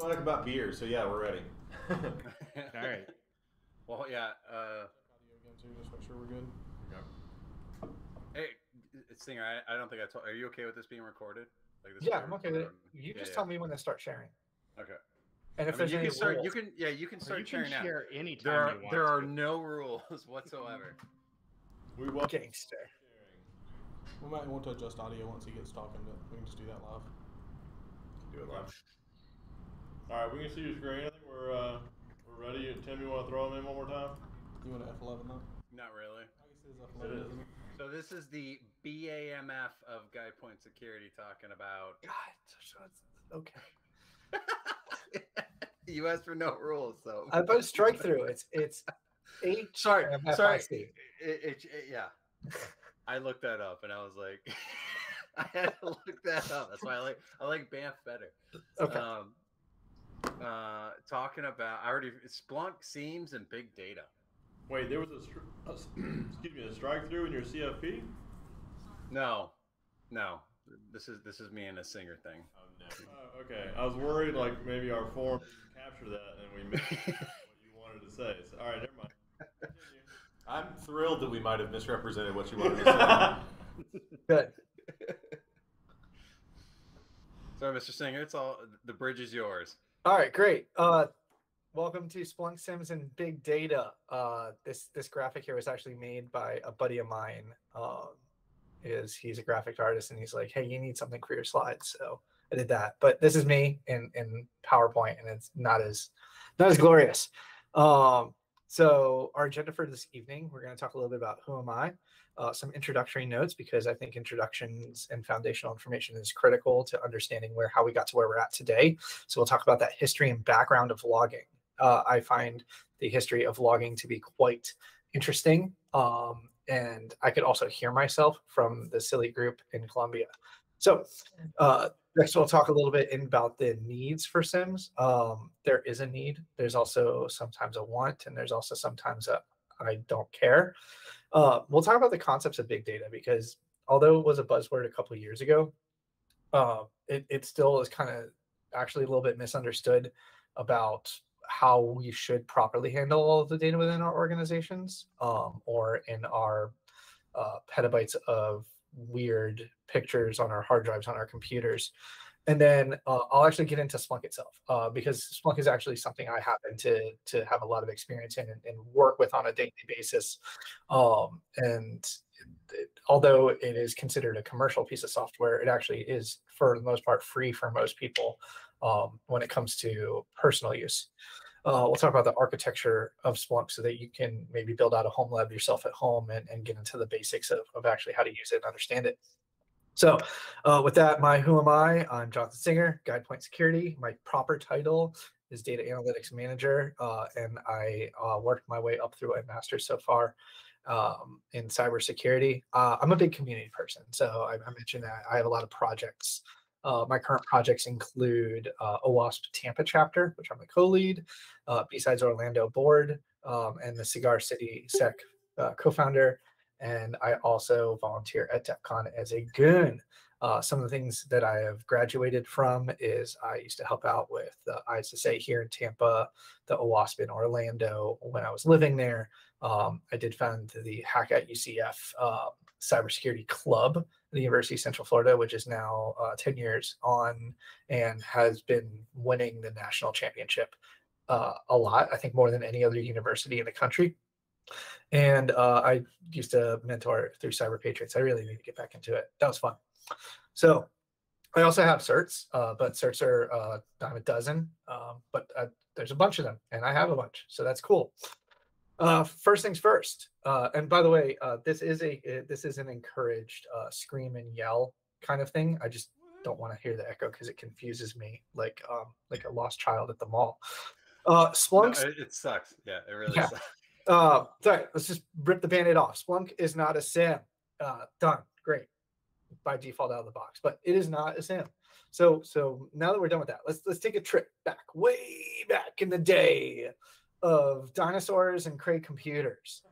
talk about beer, so yeah, we're ready. All right. Well, yeah. Uh, Audio again too, just make sure we're good. hey, Stinger, I, I don't think I told. Are you okay with this being recorded? Like this? Yeah, I'm okay with it. You Yeah, just yeah. tell me when to start sharing. Okay. And if I mean, there's you any can start. You can. Yeah, you can start you can sharing now. share anytime There are you want there are to. no rules whatsoever. We will. gangster. We might want to adjust audio once he gets talking, but we can just do that live. Do it live. All right, we can see your screen. I think we're uh, we're ready. Tim, you want to throw them in one more time? You want to F11 though? Not really. I guess it is F11. So this is the BAMF of Guy Point Security talking about. God, okay. you asked for no rules, so. I put strike through. It's it's H. sorry, MFIC. sorry. It, it, it- yeah, I looked that up and I was like, I had to look that up. That's why I like I like BAMF better. Okay. Um, uh, talking about I already Splunk SIEMs and big data. Wait, there was a, str- a s- excuse me a strike through in your CFP. No, no. This is this is me and a singer thing. Oh, no. Uh, okay, I was worried like maybe our form didn't capture that and we missed what you wanted to say. So, all right, never mind. Continue. I'm thrilled that we might have misrepresented what you wanted to say. Good. Sorry, Mr. Singer. It's all the bridge is yours. All right, great. Uh, welcome to Splunk SIEMs and Big Data. Uh, this this graphic here was actually made by a buddy of mine. Um, is he's a graphic artist and he's like, hey, you need something for your slides, so I did that. But this is me in in PowerPoint, and it's not as not as glorious. Um, so our agenda for this evening, we're going to talk a little bit about who am I, uh, some introductory notes because I think introductions and foundational information is critical to understanding where how we got to where we're at today. So we'll talk about that history and background of logging. Uh, I find the history of logging to be quite interesting. Um, and I could also hear myself from the silly group in Columbia. So uh, next we'll talk a little bit about the needs for Sims. Um, there is a need. There's also sometimes a want, and there's also sometimes a I don't care. Uh, we'll talk about the concepts of big data because although it was a buzzword a couple years ago, uh, it, it still is kind of actually a little bit misunderstood about how we should properly handle all of the data within our organizations um, or in our uh, petabytes of weird pictures on our hard drives on our computers. And then uh, I'll actually get into Splunk itself uh, because Splunk is actually something I happen to to have a lot of experience in and, and work with on a daily basis. Um, and it, although it is considered a commercial piece of software, it actually is for the most part free for most people um, when it comes to personal use. Uh, we'll talk about the architecture of Splunk so that you can maybe build out a home lab yourself at home and, and get into the basics of, of actually how to use it and understand it. So, uh, with that, my who am I? I'm Jonathan Singer, GuidePoint Security. My proper title is Data Analytics Manager, uh, and I uh, worked my way up through a master's so far um, in cybersecurity. Uh, I'm a big community person, so I, I mentioned that I have a lot of projects. Uh, my current projects include uh, OWASP Tampa chapter, which I'm a co-lead, uh, BSides Orlando board, um, and the Cigar City Sec uh, co-founder. And I also volunteer at DEFCON as a goon. Uh, some of the things that I have graduated from is I used to help out with the ISSA here in Tampa, the OWASP in Orlando when I was living there. Um, I did found the Hack at UCF uh, Cybersecurity Club at the University of Central Florida, which is now uh, 10 years on and has been winning the national championship uh, a lot, I think more than any other university in the country. And uh, I used to mentor through Cyber Patriots. I really need to get back into it. That was fun. So I also have certs, uh, but certs are uh, I'm a dozen, um, but uh, there's a bunch of them, and I have a bunch, so that's cool. Uh, first things first, uh, and by the way, uh, this is a uh, this is an encouraged uh, scream and yell kind of thing. I just don't want to hear the echo because it confuses me, like um, like a lost child at the mall. Uh, No, Splunk it, it sucks. Yeah, it really Yeah. sucks. uh, sorry, let's just rip the band-aid off. Splunk is not a SIM. Uh, done. Great. By default out of the box, but it is not a SIM. So so now that we're done with that, let's let's take a trip back, way back in the day of dinosaurs and Cray computers.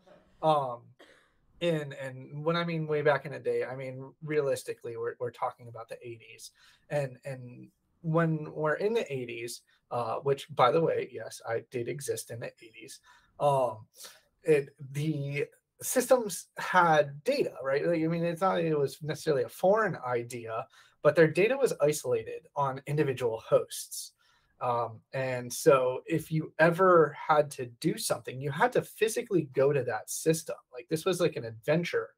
Um in and when I mean way back in the day, I mean realistically we're we're talking about the 80s. And and when we're in the 80s, uh, which by the way, yes, I did exist in the 80s. Um, it the systems had data, right? Like, I mean, it's not it was necessarily a foreign idea, but their data was isolated on individual hosts. Um, and so if you ever had to do something, you had to physically go to that system. Like this was like an adventure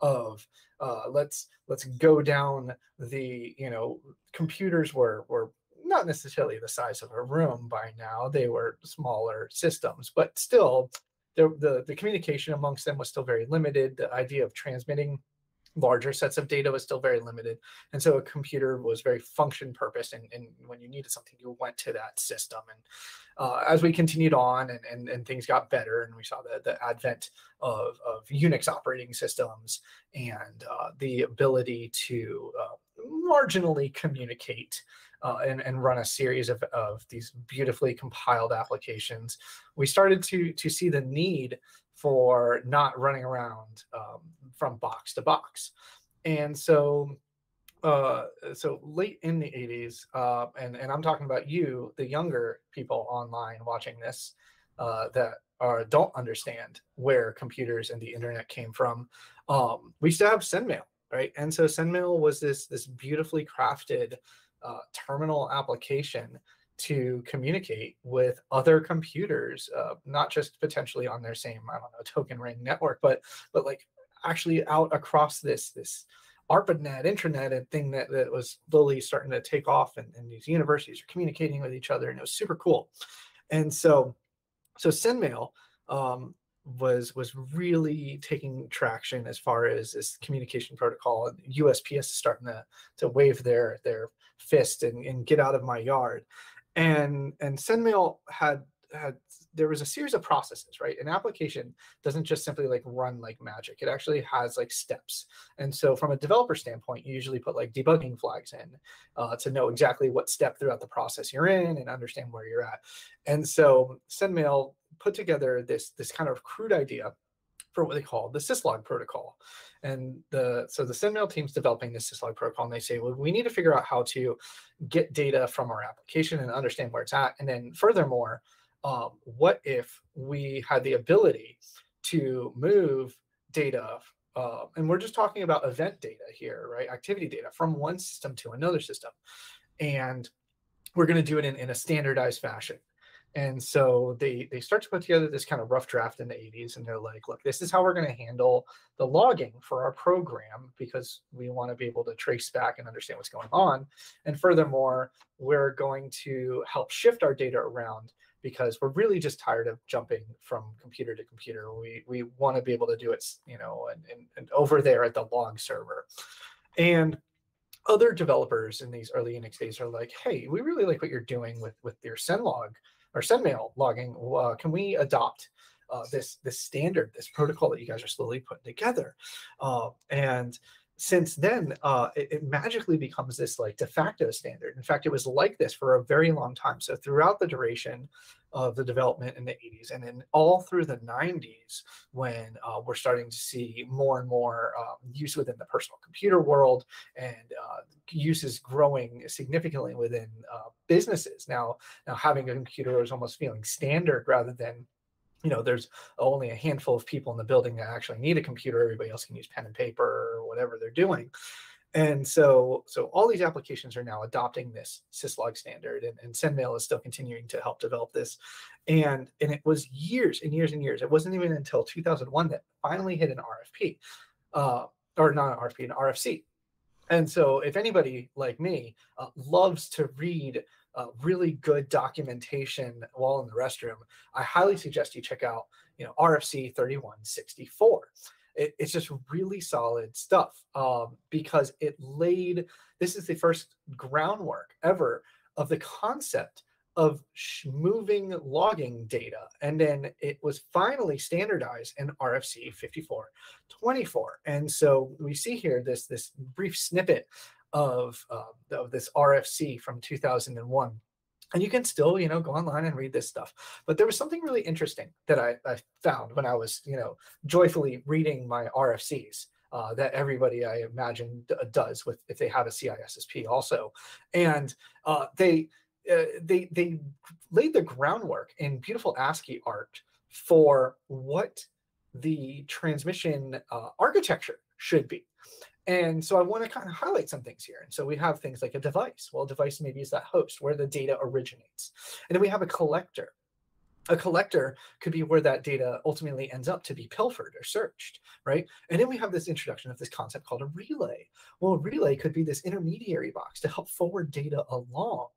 of uh, let's let's go down the you know computers were were not necessarily the size of a room by now they were smaller systems but still the, the the communication amongst them was still very limited the idea of transmitting larger sets of data was still very limited. And so a computer was very function purpose and, and when you needed something you went to that system. And uh, as we continued on and, and, and things got better and we saw the, the advent of, of unix operating systems and uh, the ability to uh, marginally communicate uh, and, and run a series of, of these beautifully compiled applications we started to to see the need for not running around um, from box to box. And so, uh, so late in the 80s, uh, and, and I'm talking about you, the younger people online watching this uh, that are, don't understand where computers and the internet came from. Um, we still have SendMail, right? And so SendMail was this, this beautifully crafted uh, terminal application to communicate with other computers, uh, not just potentially on their same, I don't know, token ring network, but but like actually out across this this ARPANET, intranet, and thing that, that was slowly starting to take off, and, and these universities are communicating with each other, and it was super cool. And so, so SendMail um, was was really taking traction as far as this communication protocol. And USPS is starting to to wave their their fist and, and get out of my yard and and sendmail had had there was a series of processes right? An application doesn't just simply like run like magic. It actually has like steps. And so from a developer standpoint you usually put like debugging flags in uh, to know exactly what step throughout the process you're in and understand where you're at. And so sendmail put together this this kind of crude idea for what they call the syslog protocol and the so the SendMail team's developing this syslog protocol, and they say, well, we need to figure out how to get data from our application and understand where it's at. And then furthermore, um, what if we had the ability to move data uh, and we're just talking about event data here, right? Activity data from one system to another system. And we're going to do it in, in a standardized fashion. And so they they start to put together this kind of rough draft in the 80s, and they're like, look, this is how we're going to handle the logging for our program because we want to be able to trace back and understand what's going on. And furthermore, we're going to help shift our data around because we're really just tired of jumping from computer to computer. We we want to be able to do it, you know, and, and, and over there at the log server. And other developers in these early Unix days are like, hey, we really like what you're doing with with your sendlog or SendMail logging, uh, can we adopt uh, this this standard, this protocol that you guys are slowly putting together? Uh, and since then, uh, it, it, magically becomes this like de facto standard. In fact, it was like this for a very long time. So throughout the duration of the development in the 80s, and then all through the 90s, when uh, we're starting to see more and more um, use within the personal computer world, and uh, growing significantly within uh, businesses. Now, now having a computer is almost feeling standard rather than you know there's only a handful of people in the building that actually need a computer. Everybody else can use pen and paper or whatever they're doing. And so so all these applications are now adopting this syslog standard and, and sendmail is still continuing to help develop this. And and it was years and years and years. It wasn't even until 2001 that finally hit an rfp uh, or not an rfp an rfc and so if anybody like me uh, loves to read uh, really good documentation while in the restroom, I highly suggest you check out, you know, RFC 3164. It, it's just really solid stuff um, because it laid, this is the first groundwork ever of the concept of moving logging data. And then it was finally standardized in RFC 5424. And so we see here this, this brief snippet of, uh, of this RFC from 2001 and you can still you know go online and read this stuff. But there was something really interesting that I, I, found when i was you know joyfully reading my rfcs uh, that everybody I imagine d- does with if they have a CISSP also, and uh, they uh, they they laid the groundwork in beautiful ASCII art for what the transmission uh, architecture should be. And so I want to kind of highlight some things here. And so we have things like a device. Well, a device maybe is that host where the data originates. And then we have a collector. A collector could be where that data ultimately ends up to be pilfered or searched, right? And then we have this introduction of this concept called a relay. Well, a relay could be this intermediary box to help forward data along.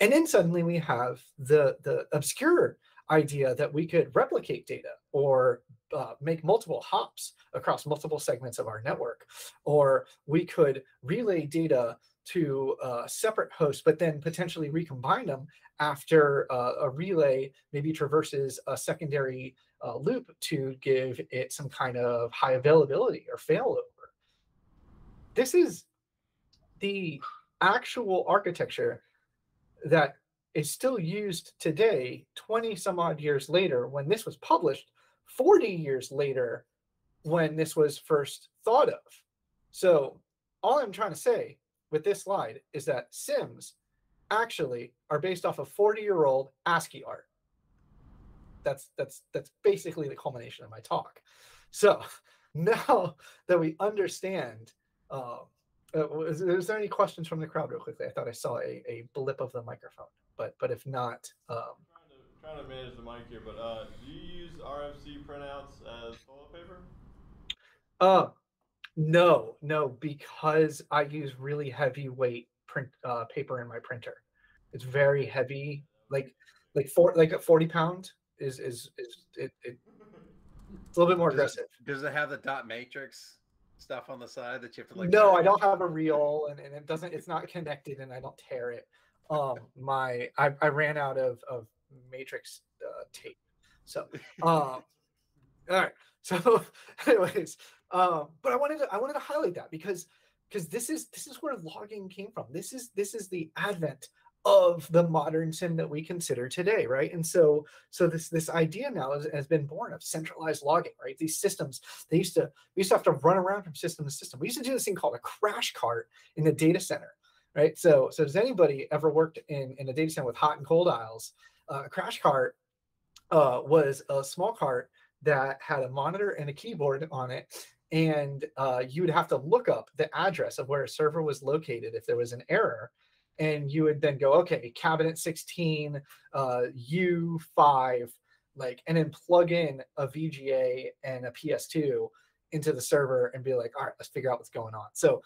And then suddenly we have the, the obscure idea that we could replicate data or uh, make multiple hops across multiple segments of our network, or we could relay data to a separate hosts, but then potentially recombine them after uh, a relay maybe traverses a secondary uh, loop to give it some kind of high availability or failover. This is the actual architecture that is still used today, 20 some odd years later, when this was published, 40 years later, when this was first thought of. So, all I'm trying to say with this slide is that Sims actually are based off of 40 year old ASCII art. That's that's that's basically the culmination of my talk. So now that we understand, uh, uh, is, is, there any questions from the crowd real quickly? I thought I saw a, a blip of the microphone, but but if not, um, trying, to, trying to manage the mic here, but uh, do you use RFC printouts as toilet paper? Uh, no, no, because I use really heavyweight print uh, paper in my printer. It's very heavy, like like four like a forty pound is is is it, it it's a little bit more Does aggressive. It, does it have the dot matrix stuff on the side that you have to like? no, I don't have a reel, and, and it doesn't. It's not connected, and I don't tear it. Um, my I, I ran out of of matrix uh, tape, so um, all right. So, anyways, um, but I wanted to I wanted to highlight that because because this is this is where logging came from. This is this is the advent of the modern sim that we consider today, right? And so so this this idea now has, has been born of centralized logging, right? These systems they used to we used to have to run around from system to system. We used to do this thing called a crash cart in the data center, right? So so does anybody ever worked in in a data center with hot and cold aisles? Uh, a crash cart uh, was a small cart that had a monitor and a keyboard on it and uh, you would have to look up the address of where a server was located if there was an error and you would then go okay cabinet 16 uh, u5 like and then plug in a vga and a ps2 into the server and be like all right let's figure out what's going on so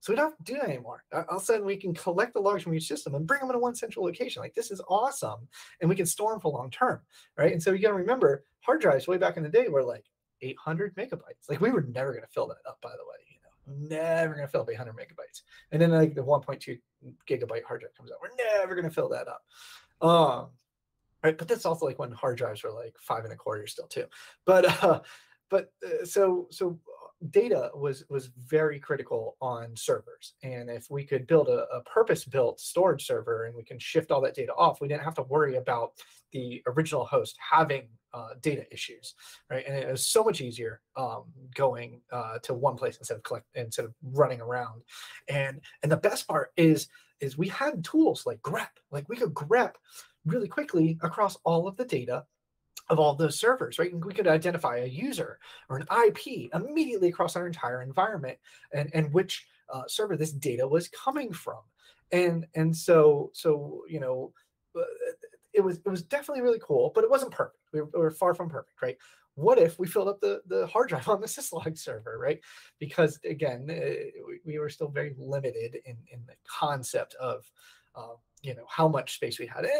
so we don't have to do that anymore. All of a sudden, we can collect the logs from each system and bring them into one central location. Like this is awesome, and we can store them for long term, right? And so you got to remember, hard drives way back in the day were like 800 megabytes. Like we were never going to fill that up, by the way. You know, never going to fill up 800 megabytes. And then like the 1.2 gigabyte hard drive comes out, we're never going to fill that up. Um, right, but that's also like when hard drives were like five and a quarter still too. But uh, but uh, so so data was was very critical on servers and if we could build a, a purpose built storage server and we can shift all that data off we didn't have to worry about the original host having uh, data issues right? And it was so much easier um, going uh, to one place instead of collect instead of running around. And and the best part is is we had tools like grep. Like we could grep really quickly across all of the data of all those servers, right? And we could identify a user or an IP immediately across our entire environment and, and which uh, server this data was coming from. And and so so you know uh, it was it was definitely really cool, but it wasn't perfect. We were, we were far from perfect, right? What if we filled up the, the hard drive on the syslog server, right? Because again, uh, we, we were still very limited in, in the concept of uh, you know how much space we had. And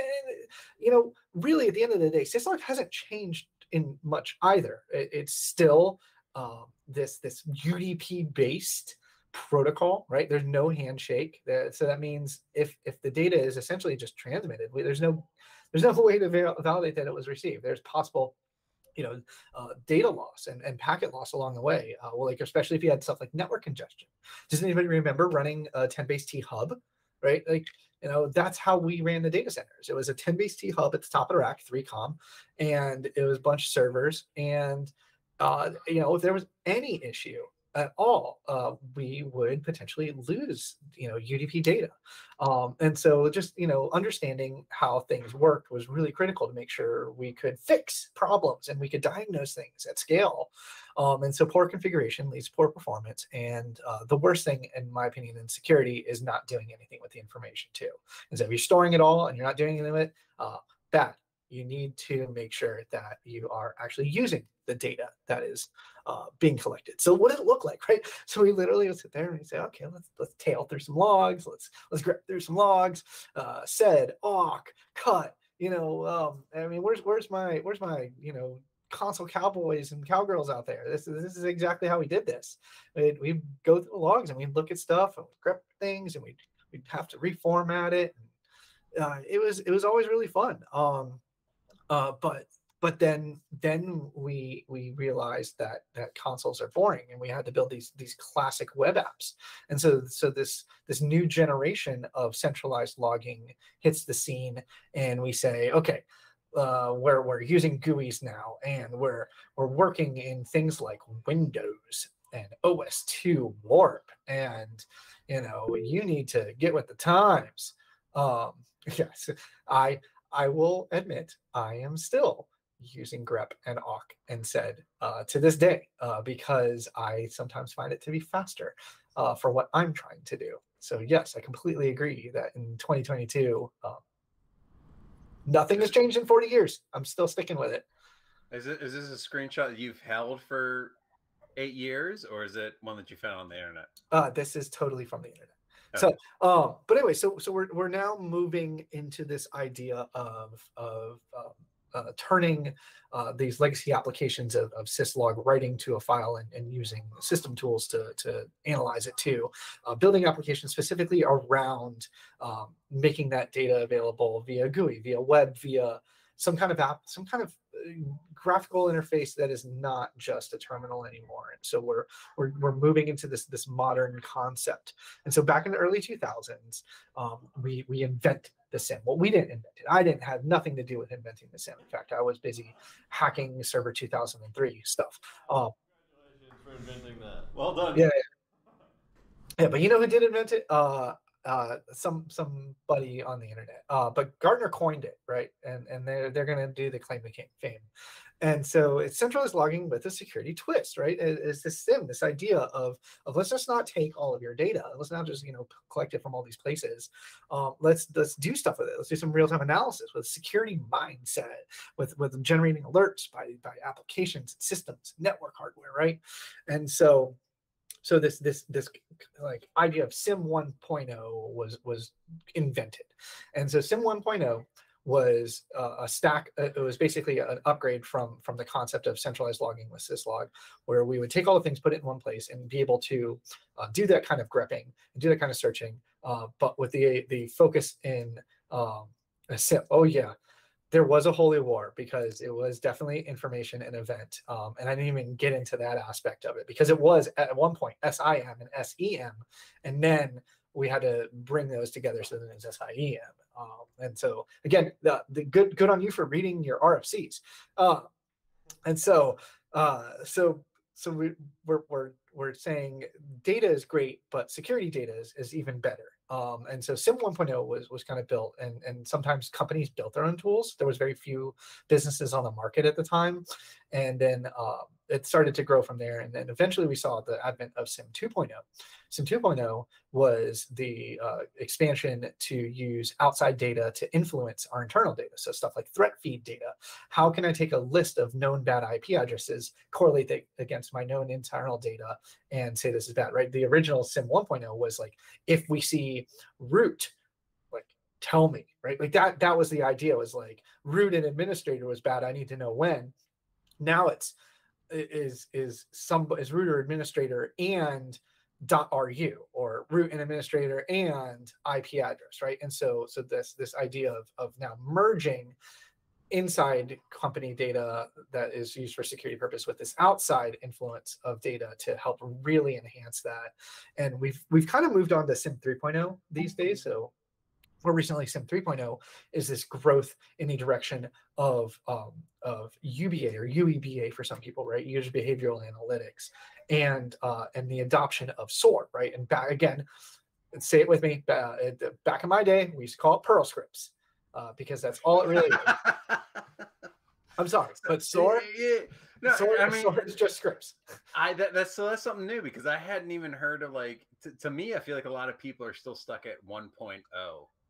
you know really at the end of the day syslog hasn't changed in much either. It, it's still um, this this udp based protocol right? There's no handshake. So that means if if the data is essentially just transmitted there's no there's no way to val- validate that it was received. There's possible you know uh, data loss and, and packet loss along the way uh, well like especially if you had stuff like network congestion. Does anybody remember running a 10 base t hub right? Like you know that's how we ran the data centers. It was a 10 base t hub at the top of the rack 3com and it was a bunch of servers and uh, you know if there was any issue at all, uh, we would potentially lose, you know, UDP data. Um, and so just, you know, understanding how things worked was really critical to make sure we could fix problems and we could diagnose things at scale. Um, and so poor configuration leads to poor performance. And uh, the worst thing, in my opinion, in security is not doing anything with the information too. And so if you're storing it all and you're not doing anything with it, uh, bad. You need to make sure that you are actually using the data that is uh, being collected. So what does it look like, right? So we literally would sit there and we say, okay, let's let's tail through some logs. Let's let's grab through some logs. Uh, sed, awk, cut. You know, um, I mean, where's where's my where's my you know console cowboys and cowgirls out there? This is this is exactly how we did this. We go through the logs and we look at stuff and we grab things and we we'd have to reformat it. Uh, it was it was always really fun. Um, uh, but but then then we we realized that that consoles are boring and we had to build these these classic web apps. And so so this this new generation of centralized logging hits the scene and we say okay uh, where we're using GUIs now and we're we're working in things like Windows and OS2 Warp and you know you need to get with the times. Um yes I I will admit I am still using grep and awk and sed uh, to this day uh, because I sometimes find it to be faster uh, for what I'm trying to do. So yes, I completely agree that in 2022, um, nothing has changed in 40 years. I'm still sticking with it. Is it is this a screenshot you've held for eight years, or is it one that you found on the internet? Uh, this is totally from the internet. So, um, but anyway, so so we're we're now moving into this idea of of um, uh, turning uh, these legacy applications of, of syslog writing to a file and, and using system tools to, to analyze it too, uh, building applications specifically around um, making that data available via GUI, via web, via some kind of app, some kind of graphical interface that is not just a terminal anymore. And so we're we're, we're moving into this this modern concept. And so back in the early 2000s, um, we we invent the sim. Well, we didn't invent it. I didn't have nothing to do with inventing the sim. In fact, I was busy hacking server 2003 stuff. Um, Congratulations for inventing that. Well done. Yeah, yeah, but you know who did invent it? Uh, uh, some somebody on the internet. Uh, but Gartner coined it, right? And and they're they're gonna do the claim to fame. And so it's centralized logging with a security twist, right? It- It's this sim, this idea of of let's just not take all of your data. Let's not just you know collect it from all these places. Um, let's let's do stuff with it. Let's do some real time analysis with security mindset, with with generating alerts by by applications, systems, network hardware, right? And so so this this this like idea of sim 1.0 was was invented. And so sim 1.0 was uh, a stack uh, it was basically an upgrade from from the concept of centralized logging with syslog where we would take all the things put it in one place and be able to uh, do that kind of grepping and do that kind of searching uh, but with the the focus in um, sim oh yeah there was a holy war because it was definitely information and event um, and i didn't even get into that aspect of it because it was at one point sim and sem and then we had to bring those together so that it was SIEM. Um, and so again, the, the good good on you for reading your RFCs. Uh, and so uh, so so we, we're we're we're saying data is great, but security data is, is even better. Um, and so SIM 1.0 was was kind of built, and and sometimes companies built their own tools. There was very few businesses on the market at the time, and then uh, it started to grow from there. And then eventually we saw the advent of SIM 2.0. SIM 2.0 was the uh, expansion to use outside data to influence our internal data. So stuff like threat feed data. How can I take a list of known bad IP addresses, correlate that against my known internal data, and say this is bad, right? The original SIM 1.0 was like, if we see root, like tell me, right? Like that, that was the idea was like root and administrator was bad. I need to know when. Now it's is is some is root or administrator and. dot ru or root and administrator and ip address right? And so so this this idea of of now merging inside company data that is used for security purpose with this outside influence of data to help really enhance that. And we've we've kind of moved on to sim 3.0 these days so more recently sim 3.0 is this growth in the direction of um, of uba or ueba for some people right user behavioral analytics and uh, and the adoption of SOAR, right? And back again, say it with me. Uh, back in my day, we used to call it Perl scripts uh, because that's all it really is. I'm sorry, but SOAR, yeah, no, I mean, SOAR is just scripts. I that, that's so that's something new because I hadn't even heard of like to, to me I feel like a lot of people are still stuck at 1.0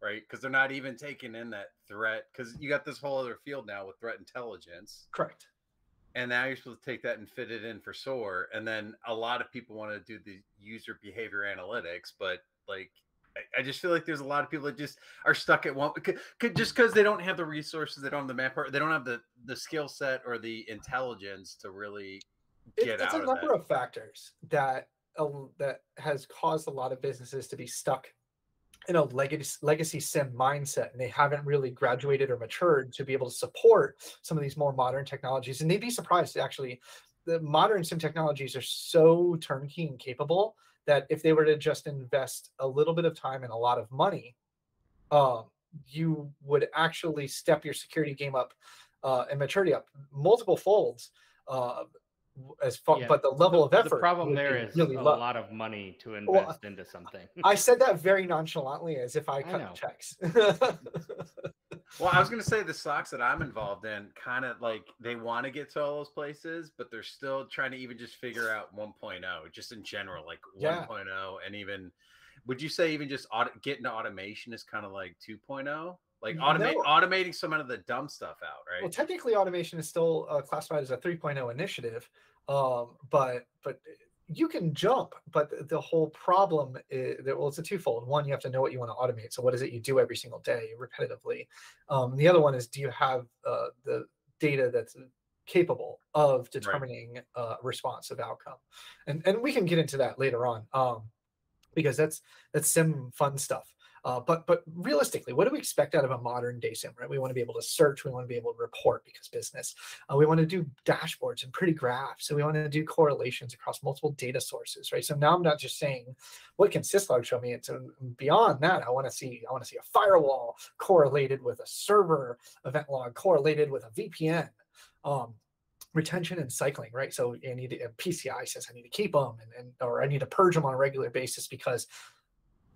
right because they're not even taking in that threat because you got this whole other field now with threat intelligence Correct. and now you're supposed to take that and fit it in for SOAR and then a lot of people want to do the user behavior analytics but like I- I just feel like there's a lot of people that just are stuck at one just because they don't have the resources, they don't have the map, or they don't have the the skill set or the intelligence to really get It- it's out a of number that. of factors that uh, that has caused a lot of businesses to be stuck in a legacy legacy sim mindset and they haven't really graduated or matured to be able to support some of these more modern technologies. And they'd be surprised actually the modern sim technologies are so turnkey and capable that if they were to just invest a little bit of time and a lot of money um, you would actually step your security game up uh, and maturity up multiple folds uh, as far Yeah, but the level of effort The problem would there be is really a low. lot of money to Well, invest into something. I said that very nonchalantly as if I I cut know. checks. Well, I was gonna say the stocks that I'm involved in kind of like they want to get to all those places, but they're still trying to even just figure out 1.0, just in general, like Yeah. 1.0, and even would you say even just auto, getting to automation is kind of like 2.0, like automate No. automating some of the dumb stuff out, right? well, technically, automation is still uh, classified as a 3.0 initiative, um, but but you can jump. But the- the whole problem is that well, it's a twofold. One, you have to know what you want to automate. So, what is it you do every single day repetitively? Um, the other one is, do you have uh, the data that's capable of determining uh, responsive outcome? And and we can get into that later on. Um, because that's that's sim fun stuff. Uh, but but realistically, what do we expect out of a modern day sim? Right, we want to be able to search, we want to be able to report because business. Uh, we want to do dashboards and pretty graphs. So we want to do correlations across multiple data sources. Right. So now I'm not just saying what can syslog show me. It's um, beyond that. I want to see I want to see a firewall correlated with a server event log correlated with a VPN. Um, retention and cycling, right? So I need to, PCI says I need to keep them and, and or I need to purge them on a regular basis because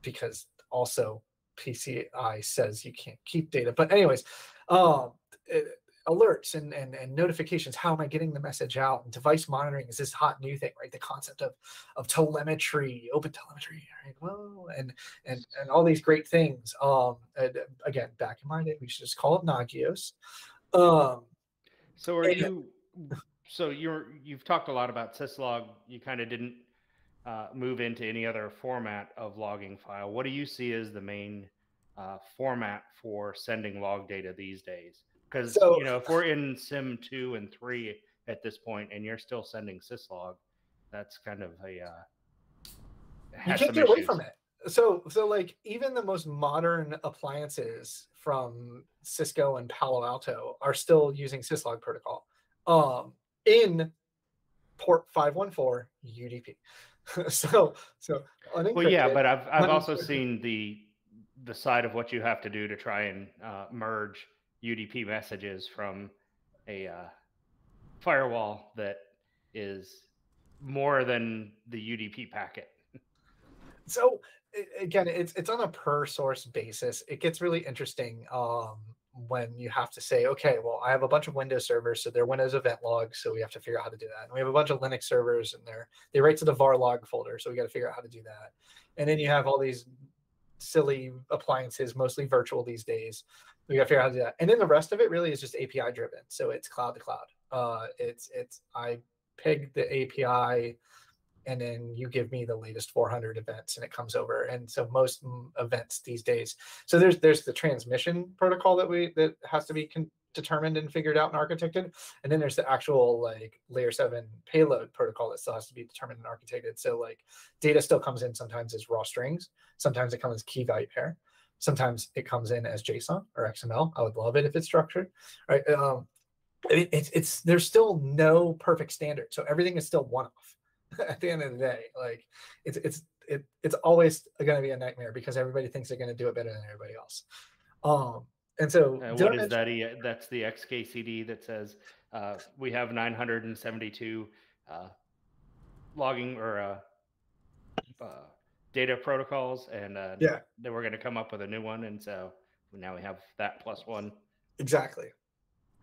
because also PCI says you can't keep data. But anyways, um, it- alerts and, and and notifications. How am I getting the message out? And device monitoring is this hot new thing, right? The concept of of telemetry, open telemetry, right? Well, and and and all these great things. Um, uh, again, back in my day, we should just call it Nagios. Um, So are And- you? So you're you've talked a lot about syslog. You kind of didn't uh, move into any other format of logging file. What do you see as the main uh, format for sending log data these days? Because So- you know, if we're in Sim two and three at this point, and you're still sending syslog, that's kind of a uh, you can't get away issues. from it. So so like even the most modern appliances from Cisco and Palo Alto are still using syslog protocol um in port 514 UDP. so so Well, yeah, but I've I've also seen the the side of what you have to do to try and uh, merge UDP messages from a uh, firewall that is more than the UDP packet. so again it's it's on a per source basis it gets really interesting um when you have to say okay well i have a bunch of windows servers so they're windows event logs so we have to figure out how to do that. And we have a bunch of linux servers and they're they write to the var log folder so we got to figure out how to do that. And then you have all these silly appliances mostly virtual these days. We got to figure out how to do that. And then the rest of it really is just api driven so it's cloud to cloud. Uh it's it's i pig the api and then you give me the latest 400 events and it comes over and so most events these days. So there's there's the transmission protocol that we that has to be con- determined and figured out and architected and then there's the actual like layer 7 payload protocol that still has to be determined and architected. So like data still comes in sometimes as raw strings sometimes it comes as key value pair sometimes it comes in as json or xml i would love it if it's structured right? Um it, it's it's there's still no perfect standard so everything is still one off at the end of the day like it's it's it it's always going to be a nightmare because everybody thinks they're going to do it better than everybody else. Um, and so Uh, what is that? E- That's the XKCD that says uh, we have 972 uh, logging or uh, uh, data protocols, and uh, Yeah. then we're going to come up with a new one, and so now we have that plus one. Exactly.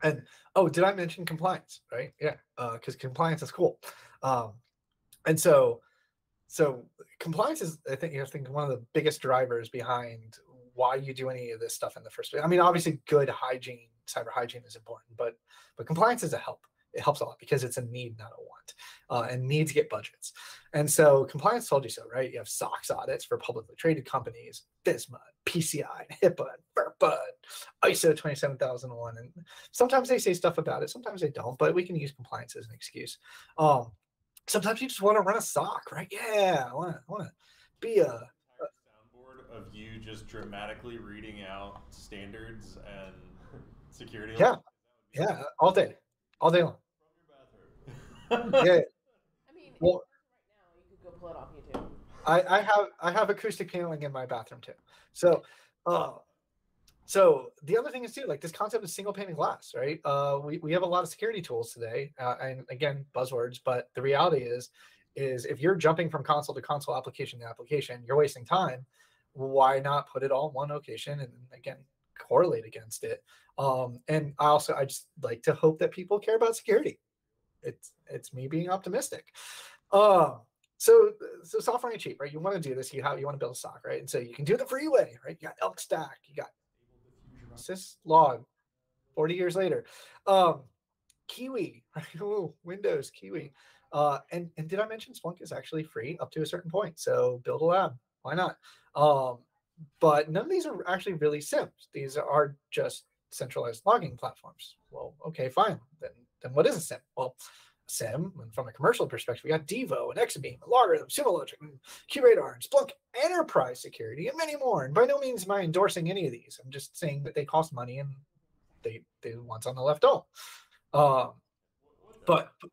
And oh, did I mention compliance? Right? Yeah, because compliance is cool. Um, and so, so compliance is, I think, I think one of the biggest drivers behind why you do any of this stuff in the first place. I mean, obviously, good hygiene, cyber hygiene is important, but but compliance is a help. It helps a lot because it's a need, not a want, uh, and needs get budgets. And so, compliance told you so, right? You have SOX audits for publicly traded companies, FISMA, PCI, HIPAA, FERPA, ISO 27001, and sometimes they say stuff about it, sometimes they don't, but we can use compliance as an excuse. Um, sometimes you just want to run a SOC, right? Yeah, I want to want to be a soundboard of you just dramatically reading out standards and security. Yeah. levels. yeah all day, all day long. From your bathroom. Yeah, I mean, Well- right now, you could go pull it off YouTube. I, I have I have acoustic paneling in my bathroom too. So, uh, so the other thing is too, like this concept of single pane of glass, right? Uh, we we have a lot of security tools today, uh, and again, buzzwords. But the reality is, is if you're jumping from console to console, application to application, you're wasting time. Why not put it all in one location and again correlate against it? Um, and I also I just like to hope that people care about security. It's it's me being optimistic. Um, so so software ain't cheap, right? You want to do this, you have you want to build a stock, right? And so you can do the freeway, right? You got Elk Stack, you got syslog 40 years later. Um Kiwi, right? Ooh, Windows, Kiwi. Uh and, and did I mention Splunk is actually free up to a certain point? So build a lab. Why not? Um, but none of these are actually really SIMs. These are just centralized logging platforms. Well, okay, fine. Then then what is a SIM? Well, SIM, and from a commercial perspective, we got Devo and Exabeam, LogRhythm, Sumo Logic, and QRadar, and Splunk Enterprise Security, and many more. And by no means am I endorsing any of these. I'm just saying that they cost money and they the ones on the left don't. Um, but What's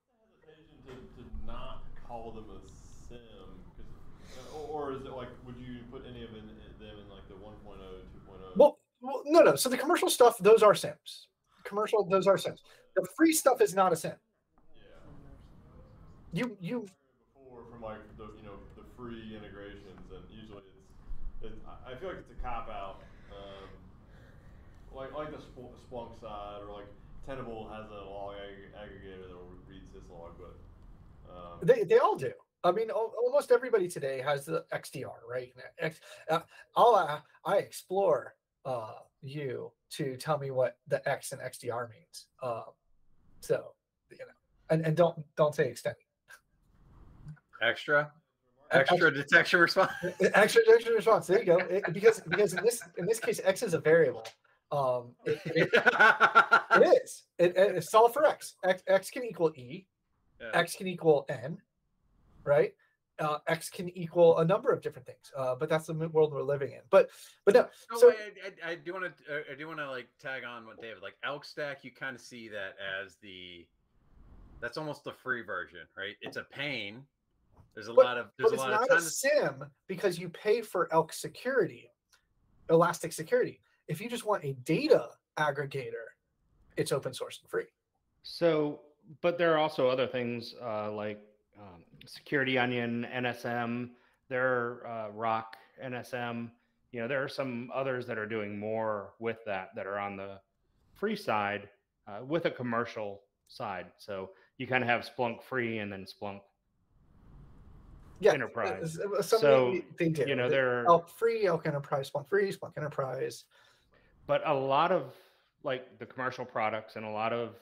the to, to not call them a sim? uh, or, is it like, would you put any of them in like the oh, 1.0, 2.0? well, well, no, no. So the commercial stuff, those are SIMs. Commercial, those are SIMs. The free stuff is not a SIM. You you before from like the you know the free integrations and usually it's it, I- feel like it's a cop out um, like like the Spl- Splunk side or like Tenable has a log ag- aggregator that will read syslog but um, They, they all do. I mean, al- almost everybody today has the XDR, right? X, uh, I'll uh, I explore uh, you to tell me what the X and XDR means. Um, so you know, and, and don't don't say extended. Extra, Ex- extra detection response. Extra detection response. There you go. It- because because in this in this case, X is a variable. Um, it, it- it is. It, it- it's solved for X. X. X can equal E. Yeah. X can equal N, right? Uh, X can equal a number of different things. Uh, but that's the world we're living in. But but no. Oh, So I, I, I do want to. I do want to like tag on what David like Elk Stack. You kind of see that as the. That's almost the free version, right? It's a pain. There's a But- lot of. There's but a it's lot of not a time. sim because you pay for Elk security, Elastic security. If you just want a data aggregator, it's open source and free. So, but there are also other things uh, like um, Security Onion, NSM, there are uh, Rock, NSM. You know, there are some others that are doing more with that that are on the free side uh, with a commercial side. So you kind of have Splunk free and then Splunk. Yeah, Enterprise. So, they, do. You know, They- there are Elk free, Elk Enterprise, Splunk free, Splunk Enterprise. but a lot of like the commercial products and a lot of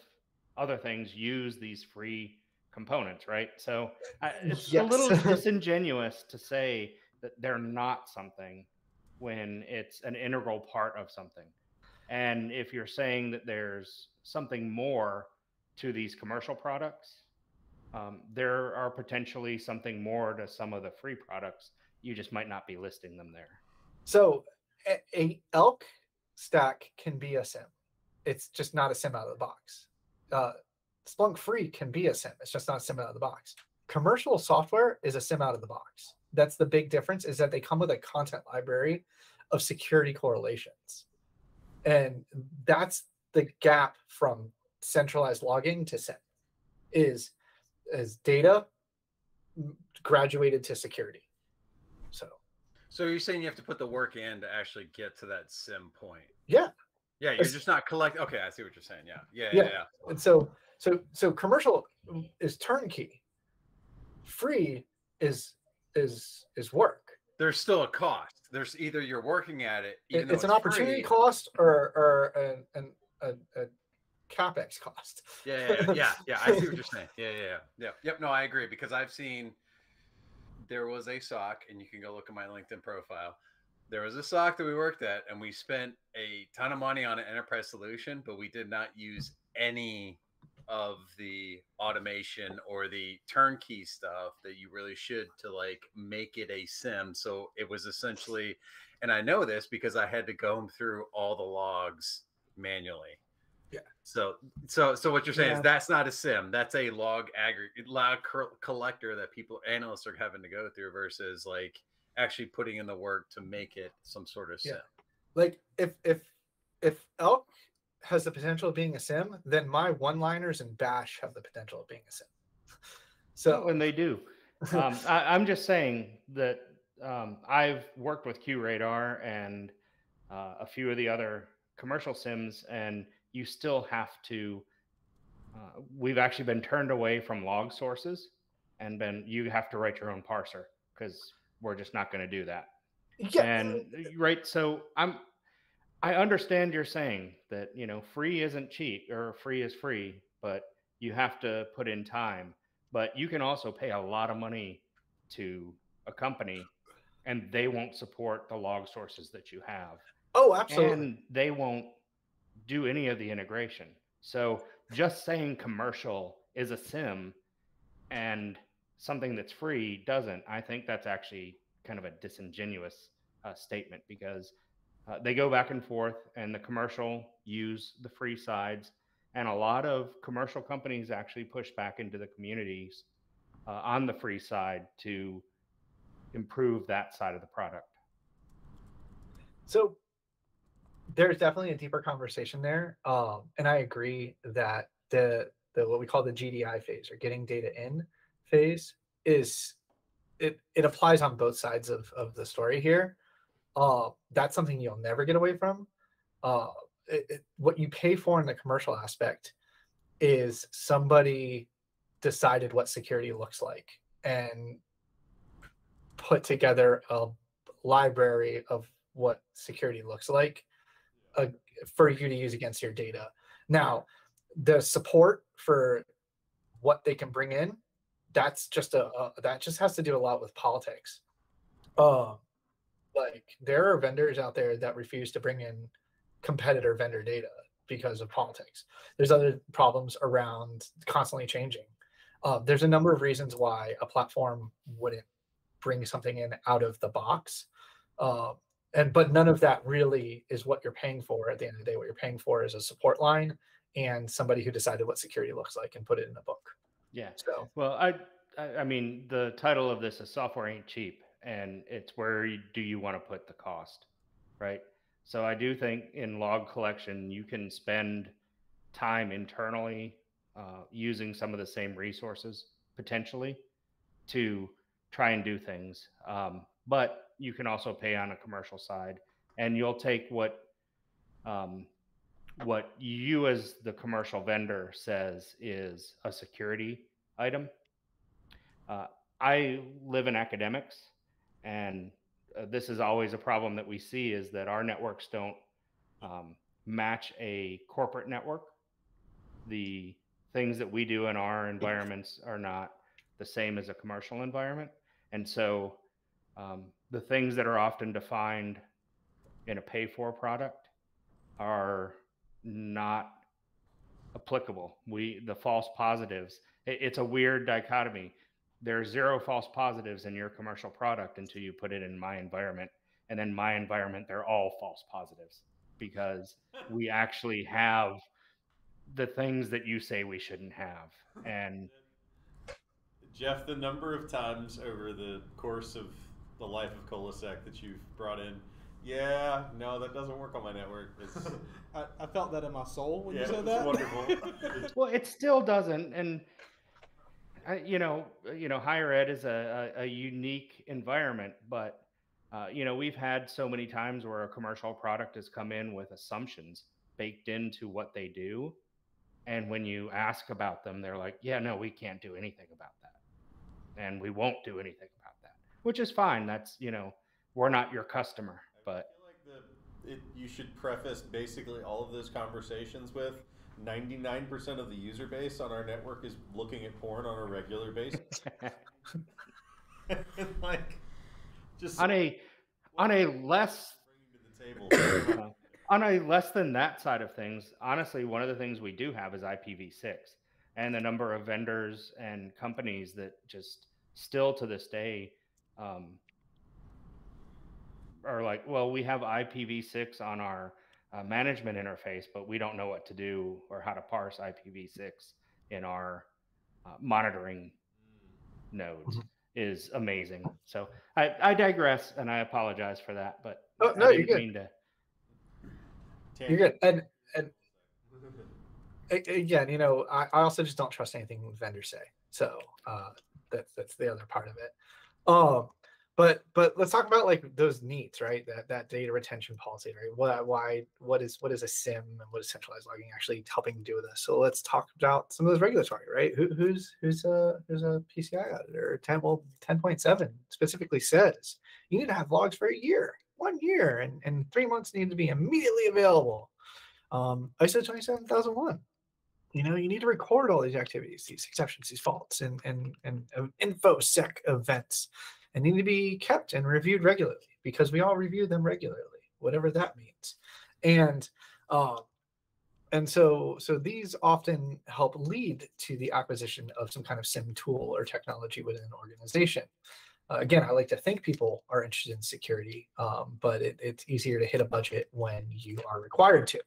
other things use these free components right so I, it's a little disingenuous to say that they're not something when it's an integral part of something and if you're saying that there's something more to these commercial products um, there are potentially something more to some of the free products you just might not be listing them there So a, a elk stack can be a sim. It's just not a sim out of the box. Uh, Splunk free can be a sim. It's just not a sim out of the box. Commercial software is a sim out of the box. that's the big difference is that they come with a content library of security correlations. And that's the gap from centralized logging to SIM is is data graduated to security. So So you're saying you have to put the work in to actually get to that sim point? yeah, Yeah, you're It's- just not collect. Okay, I see what you're saying. Yeah, yeah, yeah. Yeah. yeah. and so so so commercial is turnkey. Free is is is work. There's still a cost. There's either you're working at it. It- Even though it's an opportunity free- cost or or an, an a, a capex cost. Yeah, yeah, yeah, yeah, yeah. I see what you're saying. Yeah, yeah, yeah, yeah. Yep. No, I agree because I've seen there was a SOC, and you can go look at my LinkedIn profile. There was a SOC that we worked at, and we spent a ton of money on an enterprise solution, but we did not use any of the automation or the turnkey stuff that you really should to like make it a SIEM. So it was essentially, and I know this because I had to go through all the logs manually. Yeah. So so so what you're saying Yeah. is that's not a SIEM. That's a log aggregate log collector that people analysts are having to go through versus like actually putting in the work to make it some sort of SIEM. Yeah. SIEM. like if if if elk has the potential of being a SIEM then my one liners and bash have the potential of being a SIEM so and they do. Um, I, I'm just saying that um, I've worked with QRadar and uh, a few of the other commercial SIEMs, and you still have to. Uh, we've actually been turned away from log sources, and been you have to write your own parser because we're just not going to do that. yeah And right, so I'm. I understand you're saying that you know free isn't cheap or free is free, but you have to put in time. But you can also pay a lot of money to a company, and they won't support the log sources that you have, oh absolutely and they won't do any of the integration. So just saying commercial is a SIEM, and something that's free doesn't. I think that's actually kind of a disingenuous uh, statement because uh, they go back and forth, and the commercial use the free sides, and a lot of commercial companies actually push back into the communities uh, on the free side to improve that side of the product. so there's definitely a deeper conversation there um and i agree that the the what we call the gdi phase or getting data in phase is it it applies on both sides of of the story here. Uh that's something you'll never get away from. Uh it, it, what you pay for in the commercial aspect is somebody decided what security looks like and put together a library of what security looks like uh, for you to use against your data. Now, the support for what they can bring in, that's just a, a that just has to do a lot with politics. Um, like there are vendors out there that refuse to bring in competitor vendor data because of politics. There's other problems around constantly changing. Uh, there's a number of reasons why a platform wouldn't bring something in out of the box. Uh, and but none of that really is what you're paying for at the end of the day. What you're paying for is a support line and somebody who decided what security looks like and put it in a book. Yeah. So Well, I, I, mean, the title of this is "Software Ain't Cheap," and it's where do you want to put the cost, right? So I do think in log collection you can spend time internally uh, using some of the same resources potentially to try and do things, um, but you can also pay on a commercial side, and you'll take what um, what you as the commercial vendor says is a security item. Uh, I live in academics, and uh, this is always a problem that we see is that our networks don't um, match a corporate network. The things that we do in our environments are not the same as a commercial environment, and so um, the things that are often defined in a pay-for product are not applicable. We the false positives. It, it's a weird dichotomy. There are zero false positives in your commercial product until you put it in my environment, and then my environment they're all false positives because we actually have the things that you say we shouldn't have. And Jeff, the number of times over the course of the life of Colasec that you've brought in. Yeah, no, that doesn't work on my network. It's, I, I felt that in my soul when yeah, you said it's that. wonderful. well, it still doesn't, and I, you know, you know, higher ed is a, a, a unique environment, but uh, you know, we've had so many times where a commercial product has come in with assumptions baked into what they do, and when you ask about them, they're like, "Yeah, no, we can't do anything about that, and we won't do anything about that," which is fine. That's you know, we're not your customer, but I feel like the, it, you should preface basically all of those conversations with 99% of the user base on our network is looking at porn on a regular basis. like, just on a on a less to the table. on a less than that side of things, honestly, one of the things we do have is IPv6 and the number of vendors and companies that just still to this day um, are like, well, we have IPv6 on our uh, management interface, but we don't know what to do or how to parse IPv6 in our uh, monitoring nodes is amazing. So I, I digress and I apologize for that, but Oh, no, you're good. mean to. You're good. And and again, you know, I, I also just don't trust anything vendors say. So uh, that's that's the other part of it. Um, but but let's talk about like those needs, right? That that data retention policy, right? What why what is what is a SIEM and what is centralized logging actually helping do with this? So let's talk about some of those regulatory, right? Who, who's who's a who's a PCI auditor? Ten well, ten point seven specifically says you need to have logs for a year, one year, and and three months need to be immediately available. Um, ISO twenty seven thousand one you know you need to record all these activities these exceptions these faults and and and uh, infosec events. And need to be kept and reviewed regularly because we all review them regularly whatever that means. And um and so so these often help lead to the acquisition of some kind of SIEM tool or technology within an organization. Uh, again i like to think people are interested in security um, but it, it's easier to hit a budget when you are required to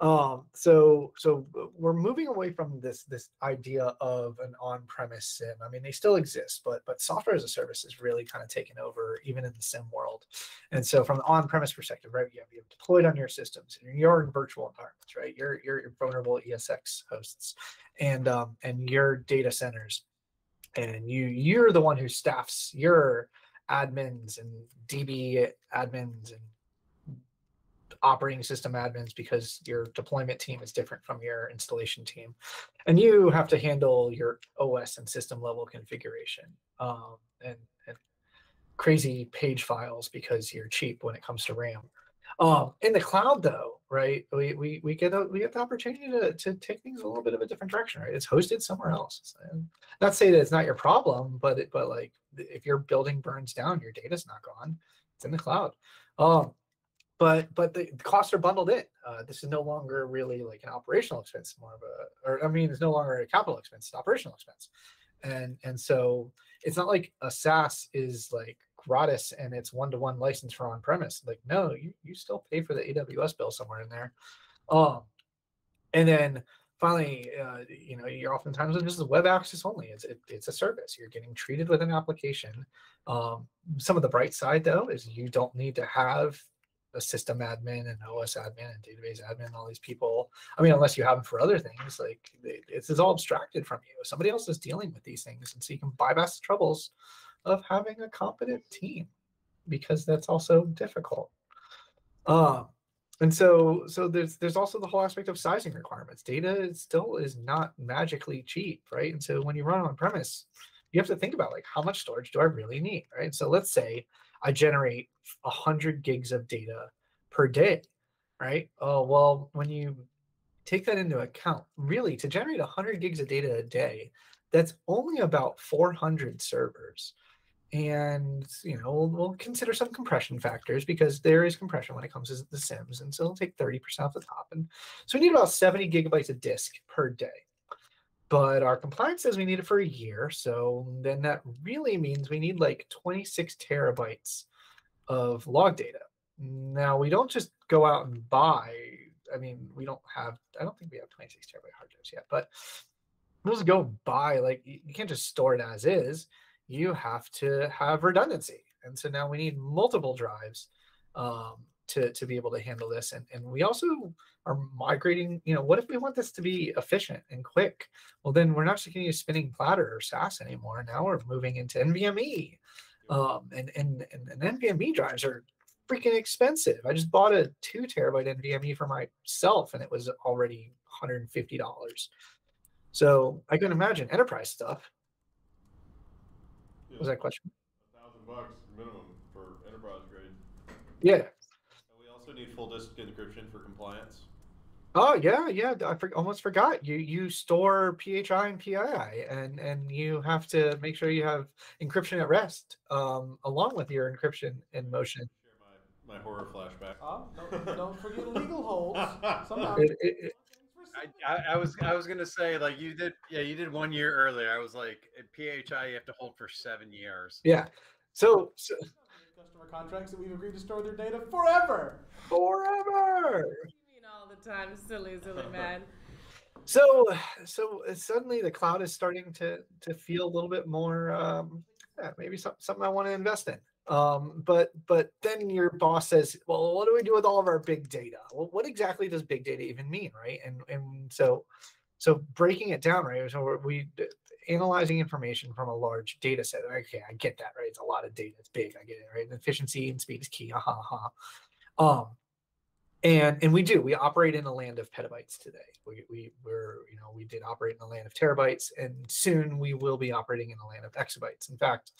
um so so uh, we're moving away from this this idea of an on-premise SIEM. I mean they still exist but but software as a service is really kind of taken over even in the SIEM world. And so from the on-premise perspective right you have, you have deployed on your systems and you're in virtual environments right? You're you're, vulnerable esx hosts and um and your data centers and you you're the one who staffs your admins and db admins and operating system admins because your deployment team is different from your installation team. And you have to handle your os and system level configuration um, and, and crazy page files because you're cheap when it comes to ram. Um, in the cloud though right we, we, we get a, we get the opportunity to, to take things a little bit of a different direction right? It's hosted somewhere else. And not say that it's not your problem but it, but like if your building burns down your data's not gone. It's in the cloud. Um, but but the costs are bundled in. Uh, this is no longer really like an operational expense, more of a, or I mean, it's no longer a capital expense, it's operational expense, and and so it's not like a SaaS is like gratis and it's one to one license for on premise. Like no, you you still pay for the AWS bill somewhere in there, um, and then finally, uh, you know, you're oftentimes just web access only. It's it, it's a service. You're getting treated with an application. Um, some of the bright side though is you don't need to have a system admin and OS admin and database admin, and all these people. I mean, unless you have them for other things, like it- it's, it's all abstracted from you. Somebody else is dealing with these things, and so you can bypass the troubles of having a competent team because that's also difficult. Um, and so so there's there's also the whole aspect of sizing requirements. Data is still is not magically cheap, right? And so when you run on premise, you have to think about like how much storage do I really need, right? So let's say I generate 100 gigs of data per day, right? Oh, well, when you take that into account, really to generate 100 gigs of data a day, that's only about 400 servers. And, you know, we'll, we'll consider some compression factors because there is compression when it comes to the SIEMs. And so it'll take 30% off the top. And so we need about 70 gigabytes of disk per day but our compliance says we need it for a year. So then that really means we need like 26 terabytes of log data. Now we don't just go out and buy. I mean, we don't have. I don't think we have 26 terabyte hard drives yet, but we'll just go buy. Like you can't just store it as is. You have to have redundancy, and so now we need multiple drives um, to to be able to handle this. And and we also are migrating. You know, what if we want this to be efficient and quick? Well, then we're not just going to use spinning platter or SAS anymore. Now we're moving into NVMe, um, and and and, and NVMe drives are freaking expensive. I just bought a two terabyte NVMe for myself, and it was already $150. So I can imagine enterprise stuff. Yeah, Was that a question? a thousand bucks minimum for enterprise grade. Yeah. And we also need full disk encryption. Oh yeah, yeah. I for, almost forgot. You you store PHI and PII, and and you have to make sure you have encryption at rest, um, along with your encryption in motion. My, my horror flashback. Oh, don't, don't forget legal holds. Somehow. It, it, it- I, I, I was I was gonna say like you did yeah you did one year earlier. I was like at PHI you have to hold for seven years. yeah. So, so Customer contracts that we've agreed to store their data forever. forever. You mean all the time, silly, silly man. So so uh, suddenly the cloud is starting to to feel a little bit more um, yeah, maybe some, something I want to invest in. Um, but but then your boss says, well, what do we do with all of our big data? Well, what exactly does big data even mean, right? And and so so breaking it down, right? So we're, we d- analyzing information from a large data set. Okay, I get that, right? It's a lot of data. It's big. I get it, right? And efficiency and speed is key. Ha ha ha. Um, and and we do we operate in a land of petabytes today. We, we we're you know we did operate in a land of terabytes and soon we will be operating in a land of exabytes. In fact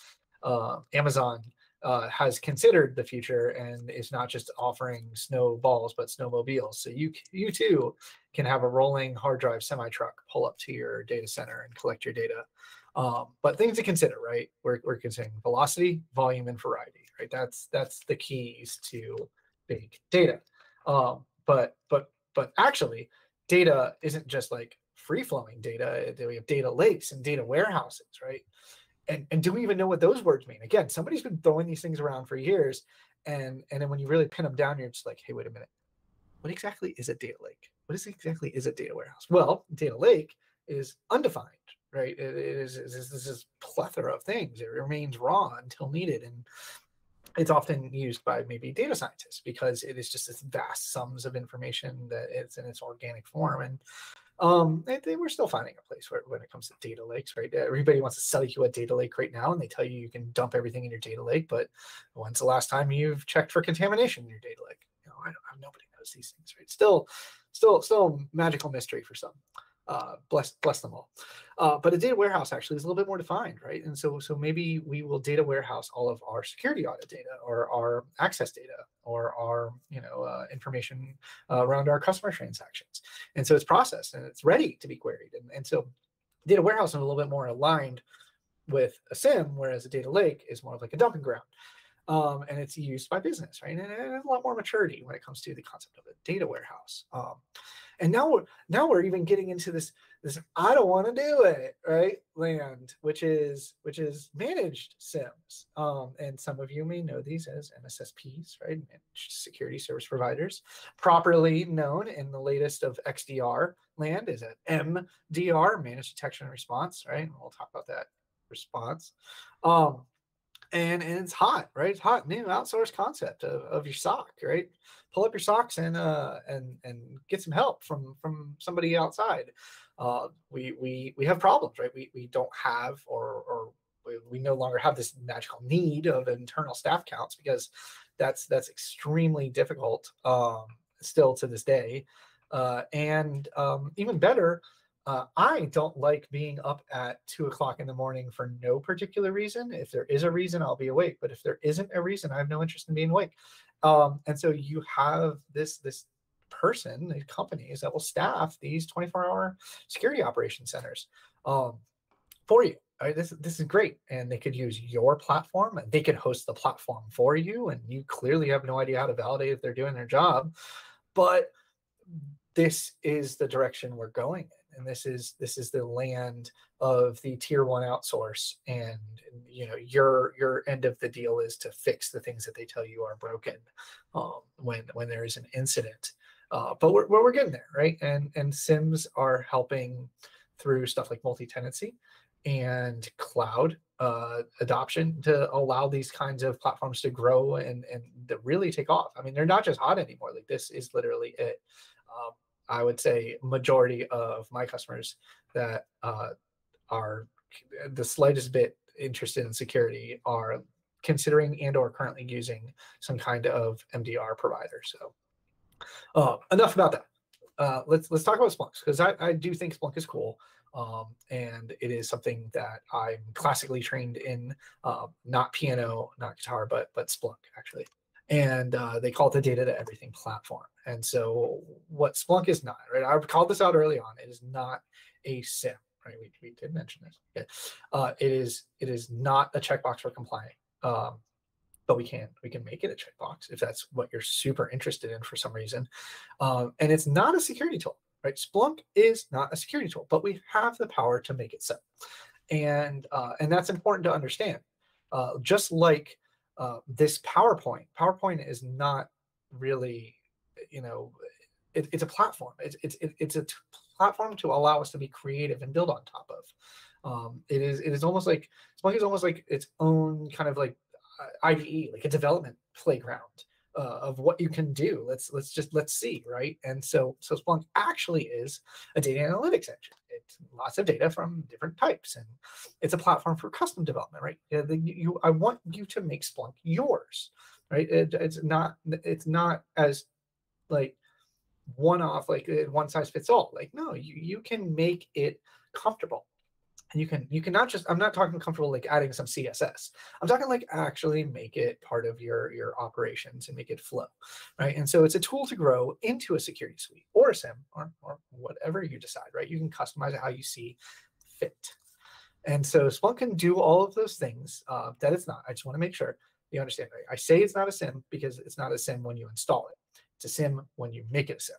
uh, amazon uh, has considered the future and is not just offering snowballs but snowmobiles. So you you too can have a rolling hard drive semi truck pull up to your data center and collect your data. Um, but things to consider right? We're, we're considering velocity volume and variety right? That's that's the keys to big data um, but but but actually, data isn't just like free flowing data. uh, We have data lakes and data warehouses, right? And and do we even know what those words mean? Again, somebody's been throwing these things around for years, and and then when you really pin them down, you're just like, hey, wait a minute, what exactly is a data lake? What is exactly is a data warehouse? Well, data lake is undefined, right? It, is it is this is plethora of things. It remains raw until needed, and it's often used by maybe data scientists because it is just this vast sums of information that it's in its organic form and um they- we're still finding a place where when it comes to data lakes right? Everybody wants to sell you a data lake right now and they tell you you can dump everything in your data lake but when's the last time you've checked for contamination in your data lake? You know I don't, nobody knows these things right? Still still still magical mystery for some uh bless bless them all uh, but a data warehouse actually is a little bit more defined, right? And so, so maybe we will data warehouse all of our security audit data, or our access data, or our you know uh, information uh, around our customer transactions. And so it's processed and it's ready to be queried. And, and so, data warehouse is a little bit more aligned with a SIEM, whereas a data lake is more of like a dumping ground. Um, and it's used by business, right? And has a lot more maturity when it comes to the concept of a data warehouse. Um, and now we're now we're even getting into this this I don't want to do it, right? Land, which is which is managed SIEMs. Um, and some of you may know these as MSSPs, right? Managed security service providers, properly known in the latest of XDR land is an MDR, managed detection and response, right? And we'll talk about that response. Um, and and it's hot, right? It's hot new outsourced concept of, of your SOC, right? Pull up your socks and uh and and get some help from from somebody outside. Uh, we we we have problems, right? We we don't have or or we, no longer have this magical need of internal staff counts because that's that's extremely difficult um, still to this day. Uh, and um, even better, uh, I don't like being up at two o'clock in the morning for no particular reason. If there is a reason, I'll be awake. But if there isn't a reason, I have no interest in being awake. Um, and so you have this this person, these companies that will staff these 24-hour security operation centers um, for you. This this is great, and they could use your platform, and they could host the platform for you, and you clearly have no idea how to validate if they're doing their job. But this is the direction we're going in and this is this is the land of the tier one outsource and you know your your end of the deal is to fix the things that they tell you are broken um, when when there is an incident uh, but we're, we're getting there right and and SIEMs are helping through stuff like multi-tenancy and cloud uh, adoption to allow these kinds of platforms to grow and and to really take off. I mean, they're not just hot anymore. Like this is literally it. Um, I would say majority of my customers that uh, are the slightest bit interested in security are considering and or currently using some kind of MDR provider. So uh, enough about that. Uh, let's let's talk about Splunk because I, I do think Splunk is cool. Um, and it is something that I'm classically trained in, uh, not piano, not guitar, but but Splunk actually. And uh, they call it the data to everything platform. And so what Splunk is not, right? I called this out early on. It is not a SIEM, right? We, we did mention this. Uh, it is it is not a checkbox for complying. Um, but we can we can make it a checkbox if that's what you're super interested in for some reason. Um, and it's not a security tool right? Splunk is not a security tool, but we have the power to make it so. And, uh, and that's important to understand. Uh, just like uh, this PowerPoint, PowerPoint is not really, you know, it, it's a platform. It's, it's, it's a platform to allow us to be creative and build on top of. Um, it is it is almost like Splunk is almost like its own kind of like IDE, like a development playground uh, of what you can do. Let's let's just let's see, right? And so so Splunk actually is a data analytics engine. Lots of data from different types, and it's a platform for custom development, right? The, you, I want you to make Splunk yours, right? It, it's not it's not as like one off like one size fits all. Like no, you you can make it comfortable and you can you can not just i'm not talking comfortable like adding some css i'm talking like actually make it part of your your operations and make it flow right? And so it's a tool to grow into a security suite or a SIEM or, or whatever you decide right? You can customize it how you see fit. And so splunk can do all of those things uh, that it's not. I just want to make sure you understand right? i say it's not a SIEM because it's not a SIEM when you install it. It's a SIEM when you make it a SIEM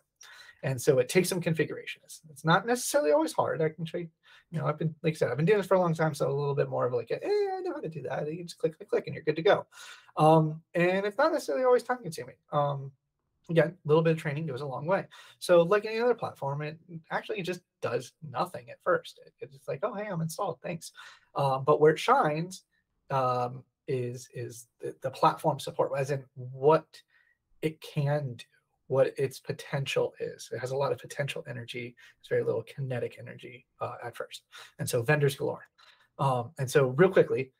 and so it takes some configuration. It's, not necessarily always hard. I can show you, you know, I've been, like I said, I've been doing this for a long time. So a little bit more of like, hey, I know how to do that. You just click, click, click, and you're good to go. Um, and it's not necessarily always time consuming. Um, again, a little bit of training goes a long way. So like any other platform, it actually just does nothing at first. It, it's like, oh, hey, I'm installed. Thanks. Um, but where it shines um, is is the, the platform support, as in what it can do what its potential is. It has a lot of potential energy. It's very little kinetic energy uh, at first. And so vendors galore. Um, and so real quickly,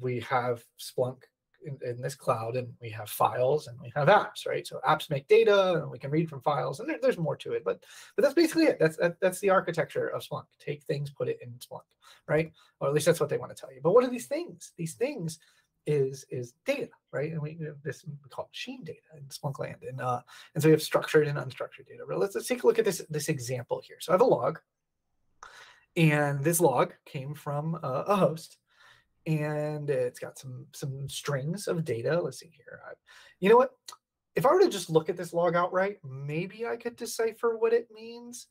we have Splunk in, in, this cloud and we have files and we have apps, right? So apps make data and we can read from files and there, there's more to it, but but that's basically it. That's that, that's the architecture of Splunk. Take things, put it in Splunk, right? Or at least that's what they want to tell you. But what are these things? These things is is data, right? And we this we call it machine data in Splunk land, and uh, and so we have structured and unstructured data. But let's let's take a look at this this example here. So I have a log, and this log came from a, a host, and it's got some some strings of data. Let's see here. I, you know what? If I were to just look at this log outright, maybe I could decipher what it means.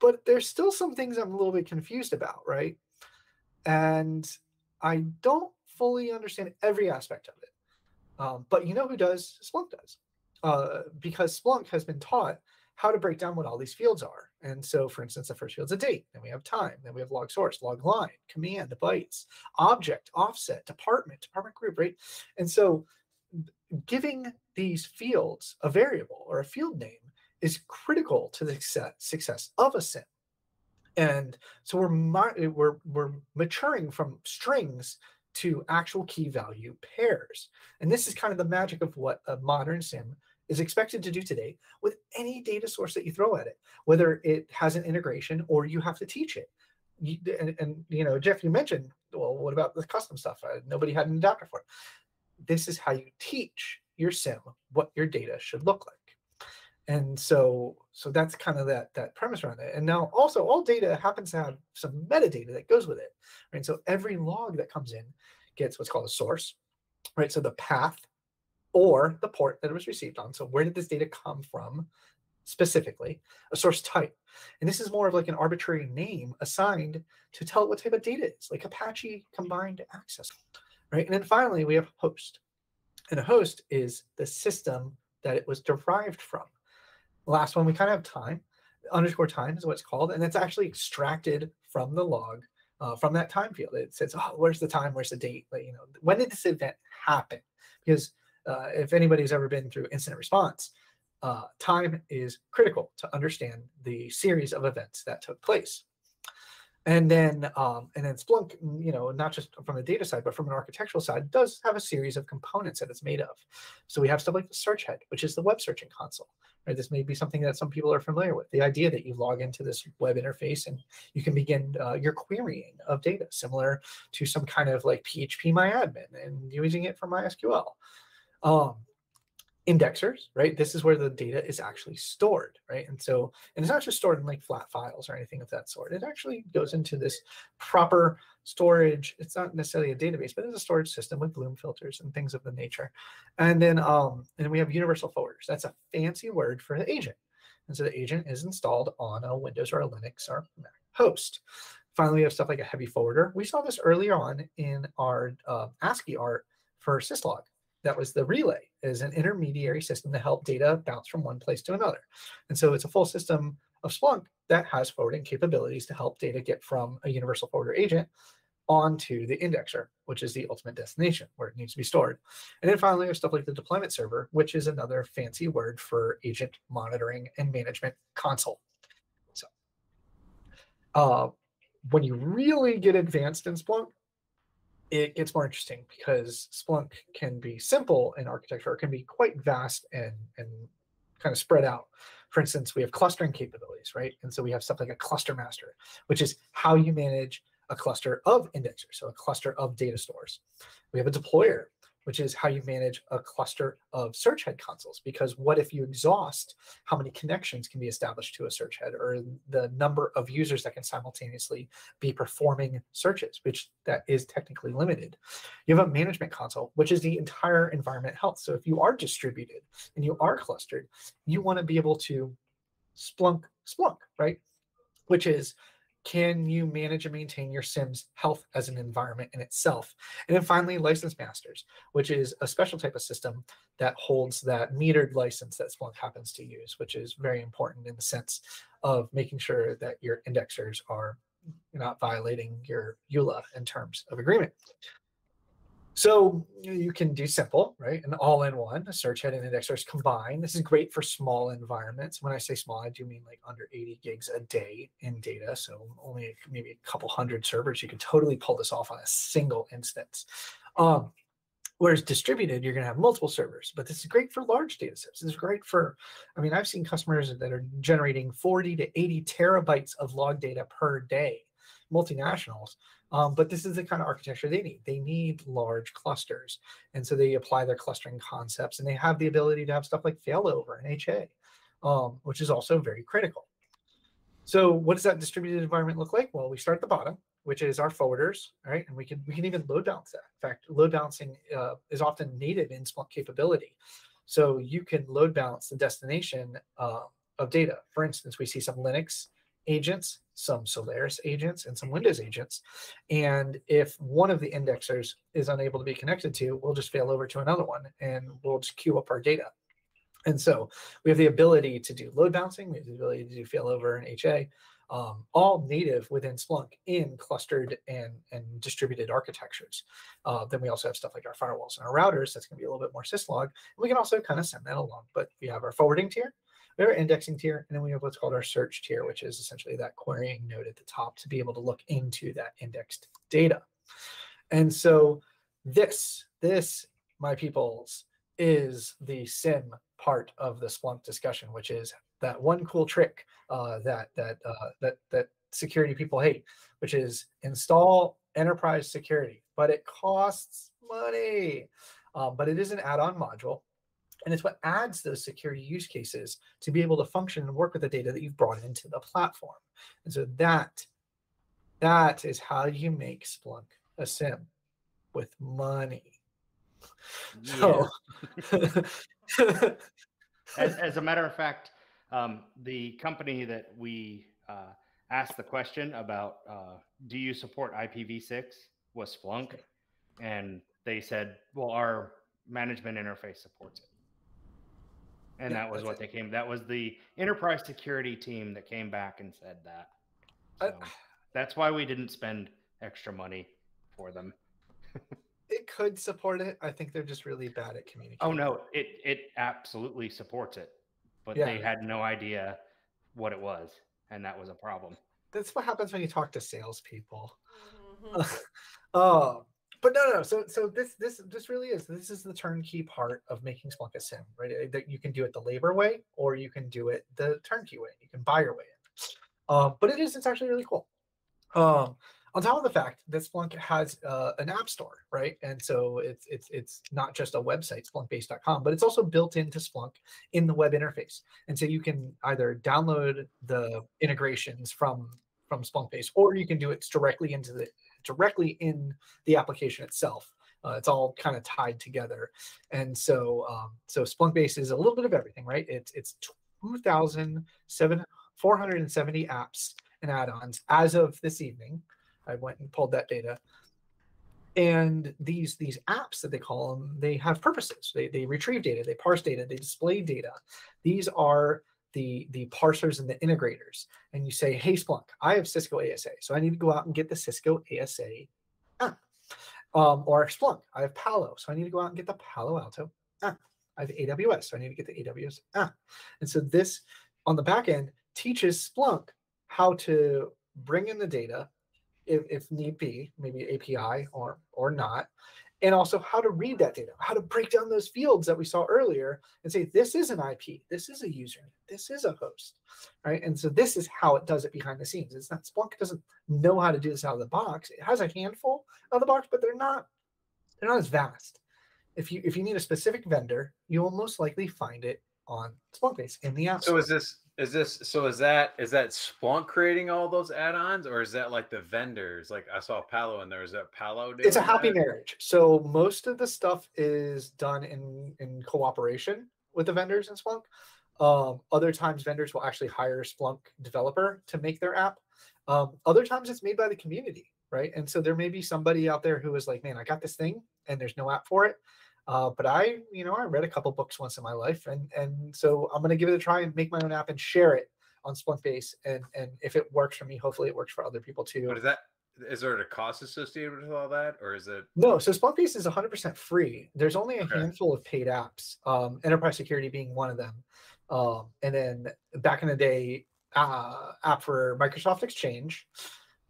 But there's still some things I'm a little bit confused about, right? And I don't fully understand every aspect of it. Um, but you know who does? Splunk does. Uh, because Splunk has been taught how to break down what all these fields are. And so, for instance, the first field's a date, then we have time, then we have log source, log line, command, bytes, object, offset, department, department group, right? And so, giving these fields a variable or a field name is critical to the success of a SIEM. And so we're we're we're maturing from strings to actual key value pairs. And this is kind of the magic of what a modern SIEM is expected to do today with any data source that you throw at it, whether it has an integration or you have to teach it. You, and, and, you know, Jeff, you mentioned, well, what about the custom stuff? Uh, nobody had an adapter for it. This is how you teach your SIEM what your data should look like. And so, so that's kind of that that premise around it. And now, also, all data happens to have some metadata that goes with it, right? So every log that comes in gets what's called a source, right? So the path or the port that it was received on. So where did this data come from specifically? A source type. And this is more of like an arbitrary name assigned to tell it what type of data it is like Apache combined access, right? And then finally, we have host. And a host is the system that it was derived from. Last one, we kind of have time. Underscore time is what it's called. And it's actually extracted from the log uh, from that time field. It says, oh, where's the time? Where's the date? Like, you know, when did this event happen? Because uh, if anybody's ever been through incident response, uh, time is critical to understand the series of events that took place. And then, um, and then Splunk, mm, you know, not just from the data side, but from an architectural side, does have a series of components that it's made of. So we have stuff like the search head, which is the web searching console. Right, this may be something that some people are familiar with. The idea that you log into this web interface and you can begin uh, your querying of data, similar to some kind of like phpMyAdmin and using it for MySQL. Um, indexers, right? This is where the data is actually stored, right? And so, and it's not just stored in like flat files or anything of that sort. It actually goes into this proper storage. It's not necessarily a database, but it's a storage system with Bloom filters and things of the nature. And then, um, and we have universal forwarders. That's a fancy word for the agent. And so the agent is installed on a Windows or a Linux or Mac host. Finally, we have stuff like a heavy forwarder. We saw this earlier on in our uh, ASCII art for syslog that was the relay is an intermediary system to help data bounce from one place to another. And so it's a full system of Splunk that has forwarding capabilities to help data get from a universal forwarder agent onto the indexer, which is the ultimate destination where it needs to be stored. And then finally, there's stuff like the deployment server, which is another fancy word for agent monitoring and management console. So uh, when you really get advanced in Splunk, it gets more interesting because Splunk can be simple in architecture, it can be quite vast and and kind of spread out. For instance, we have clustering capabilities, right? And so we have stuff like a cluster master, which is how you manage a cluster of indexers, so a cluster of data stores. We have a deployer, which is how you manage a cluster of search head consoles. Because what if you exhaust how many connections can be established to a search head or the number of users that can simultaneously be performing searches, which that is technically limited. You have a management console, which is the entire environment health. So if you are distributed and you are clustered, you want to be able to Splunk Splunk, right? Which is can you manage and maintain your SIEM's health as an environment in itself? And then finally, license masters, which is a special type of system that holds that metered license that Splunk happens to use, which is very important in the sense of making sure that your indexers are not violating your EULA in terms of agreement. So you can do simple, right? An all-in-one, a search head and indexers combined. This is great for small environments. When I say small, I do mean like under 80 gigs a day in data. So only maybe a couple hundred servers. You can totally pull this off on a single instance. Um, whereas distributed, you're going to have multiple servers. But this is great for large data sets. This is great for, I mean, I've seen customers that are generating 40 to 80 terabytes of log data per day, multinationals um, but this is the kind of architecture they need. They need large clusters. And so they apply their clustering concepts and they have the ability to have stuff like failover and HA, um, which is also very critical. So what does that distributed environment look like? Well, we start at the bottom, which is our forwarders, right? And we can we can even load balance that. In fact, load balancing uh, is often native in Splunk capability. So you can load balance the destination uh, of data. For instance, we see some Linux agents, some Solaris agents, and some Windows agents. And if one of the indexers is unable to be connected to, we'll just fail over to another one and we'll just queue up our data. And so we have the ability to do load balancing, we have the ability to do failover and HA, um, all native within Splunk in clustered and, and distributed architectures. Uh, then we also have stuff like our firewalls and our routers. That's going to be a little bit more syslog. And We can also kind of send that along. But we have our forwarding tier, we have our indexing tier, and then we have what's called our search tier, which is essentially that querying node at the top to be able to look into that indexed data. And so this, this, my peoples, is the SIEM part of the Splunk discussion, which is that one cool trick uh, that that uh, that that security people hate, which is install enterprise security, but it costs money. Um, but it is an add-on module and it's what adds those security use cases to be able to function and work with the data that you've brought into the platform. And so that that is how you make Splunk a SIEM with money. So as, as, a matter of fact, um, the company that we uh, asked the question about, uh, do you support IPv6 was Splunk. And they said, well, our management interface supports it and yeah, that was what it. they came. That was the enterprise security team that came back and said that. So uh, that's why we didn't spend extra money for them. It could support it. I think they're just really bad at communicating. Oh no, it it absolutely supports it, but they had no idea what it was, and that was a problem. That's what happens when you talk to salespeople. Mhm. uh, but no, no. So, so this, this, this really is. This is the turnkey part of making Splunk a SIEM, right? Uh, That you can do it the labor way, or you can do it the turnkey way. You can buy your way in. Um, but it is. It's actually really cool. Um, on top of the fact that Splunk has uh, an app store, right? And so it's it's it's not just a website, splunkbase.com, but it's also built into Splunk in the web interface. And so you can either download the integrations from from Splunkbase, or you can do it directly into the directly in the application itself. Uh, it's all kind of tied together, and so um, so Splunkbase is a little bit of everything, right? It's it's two thousand seven four hundred and seventy apps and add-ons as of this evening. I went and pulled that data, and these these apps that they call them, they have purposes. They they retrieve data, they parse data, they display data. These are the the parsers and the integrators. And you say hey splunk i have cisco asa so i need to go out and get the cisco asa app um, or splunk i have palo so i need to go out and get the palo alto app i have aws so i need to get the aws app and so this on the back end teaches splunk how to bring in the data if, if need be maybe api or or not and also how to read that data, how to break down those fields that we saw earlier and say, this is an IP, this is a username, this is a host, right? And so this is how it does it behind the scenes. It's not Splunk doesn't know how to do this out of the box. It has a handful of the box, but they're not they're not as vast. If you if you need a specific vendor, you will most likely find it on Splunkbase in the app. So is this is this so is that is that Splunk creating all those add-ons or is that like the vendors? Like I saw Palo in there. Is that Palo? it's a happy that? marriage. So most of the stuff is done in in cooperation with the vendors in Splunk. Um, other times, vendors will actually hire a Splunk developer to make their app. Um, other times, it's made by the community, right? And so there may be somebody out there who is like, "Man, I got this thing, and there's no app for it." Uh, but I, you know, I read a couple books once in my life, and and so I'm gonna give it a try and make my own app and share it on Splunkbase. And and if it works for me, hopefully it works for other people too. But is that is there a cost associated with all that, or is it? No, so Splunkbase is 100% free. There's only a Okay. handful of paid apps, um, enterprise security being one of them. Um, and then back in the day, uh, app for Microsoft Exchange.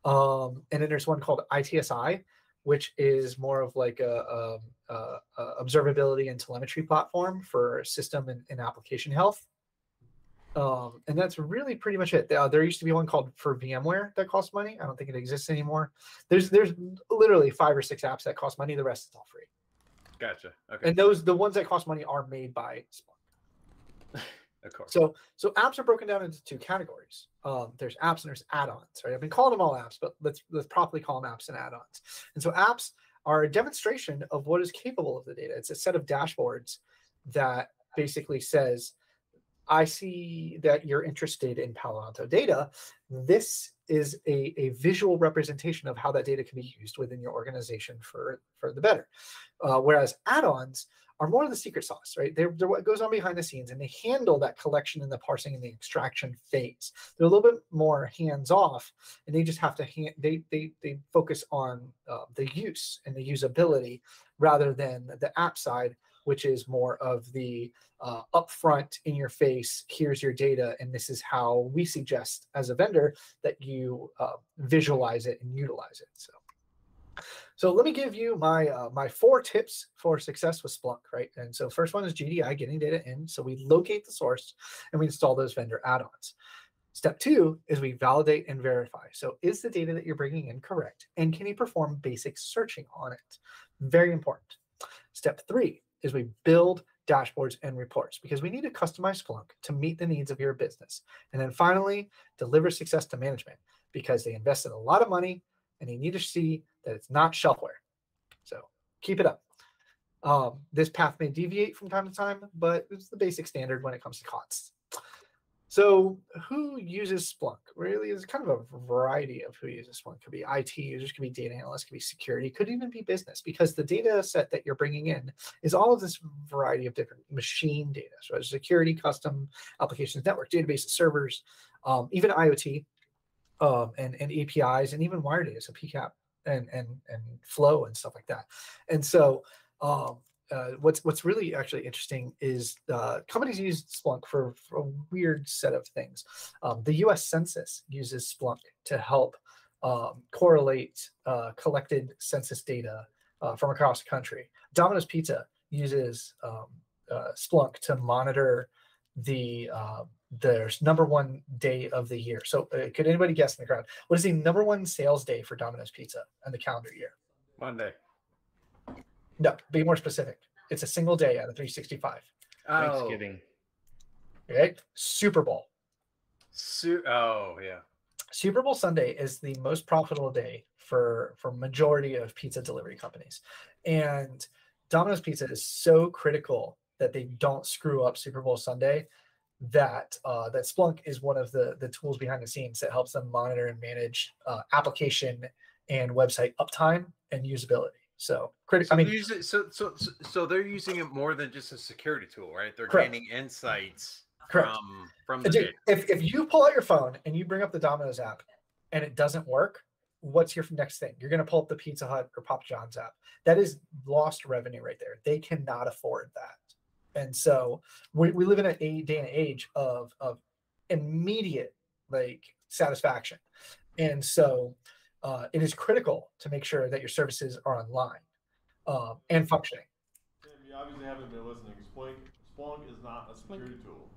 Um, and then there's one called ITSI, which is more of like a, a, a, a observability and telemetry platform for system and, and application health. Um, and that's really pretty much it. Uh, there used to be one called for VMware that cost money. I don't think it exists anymore. There's there's literally five or six apps that cost money. The rest is all free. Gotcha. Okay. And those the ones that cost money are made by Splunk. of course. So so apps are broken down into two categories. Um, there's apps and there's add-ons. Right? I've been calling them all apps, but let's let's properly call them apps and add-ons. And so apps are a demonstration of what is capable of the data. It's a set of dashboards that basically says, I see that you're interested in Palo Alto data. This is a, a visual representation of how that data can be used within your organization for, for the better. Uh, whereas add-ons are more of the secret sauce, right? They're, they're what goes on behind the scenes and they handle that collection and the parsing and the extraction phase. They're a little bit more hands-off and they just have to hand, they, they, they focus on uh, the use and the usability rather than the app side, which is more of the uh, upfront in your face here's your data and this is how we suggest as a vendor that you uh, visualize it and utilize it so so let me give you my uh, my four tips for success with splunk right and so first one is gdi getting data in so we locate the source and we install those vendor add-ons Step two is we validate and verify. So, is the data that you're bringing in correct? And can you perform basic searching on it? Very important. Step three is we build dashboards and reports because we need to customize Splunk to meet the needs of your business. And then finally, deliver success to management because they invested a lot of money and they need to see that it's not shelfware. So, keep it up. Um, this path may deviate from time to time, but it's the basic standard when it comes to costs. So, who uses Splunk? Really, is kind of a variety of who uses Splunk. Could be IT users, could be data analysts, could be security, could even be business, because the data set that you're bringing in is all of this variety of different machine data. So, there's security, custom applications, network, databases, servers, um, even IoT, um, and, and APIs, and even wire data, so PCAP and and and flow and stuff like that. And so um, uh, what's what's really actually interesting is uh, companies use Splunk for, for a weird set of things. Um, the U.S. Census uses Splunk to help um, correlate uh, collected census data uh, from across the country. Domino's Pizza uses um, uh, Splunk to monitor the uh, their number one day of the year. So, uh, could anybody guess in the crowd what is the number one sales day for Domino's Pizza in the calendar year? Monday. No, be more specific. It's a single day out of 365. Oh, Thanksgiving. Okay, Super Bowl. Su- oh yeah. Super Bowl Sunday is the most profitable day for for majority of pizza delivery companies, and Domino's Pizza is so critical that they don't screw up Super Bowl Sunday. That uh, that Splunk is one of the the tools behind the scenes that helps them monitor and manage uh, application and website uptime and usability. So critical. So I mean, using, so, so so so they're using it more than just a security tool, right? They're Correct. gaining insights Correct. from from the Dude, data. if, if you pull out your phone and you bring up the Domino's app and it doesn't work, what's your next thing? You're going to pull up the Pizza Hut or Papa John's app. That is lost revenue right there. They cannot afford that. And so we, we live in a a- day and age of, of immediate like satisfaction. And so uh, it is critical to make sure that your services are online um, and functioning. Tim, you obviously haven't been listening. Splunk, Splunk is not a security tool.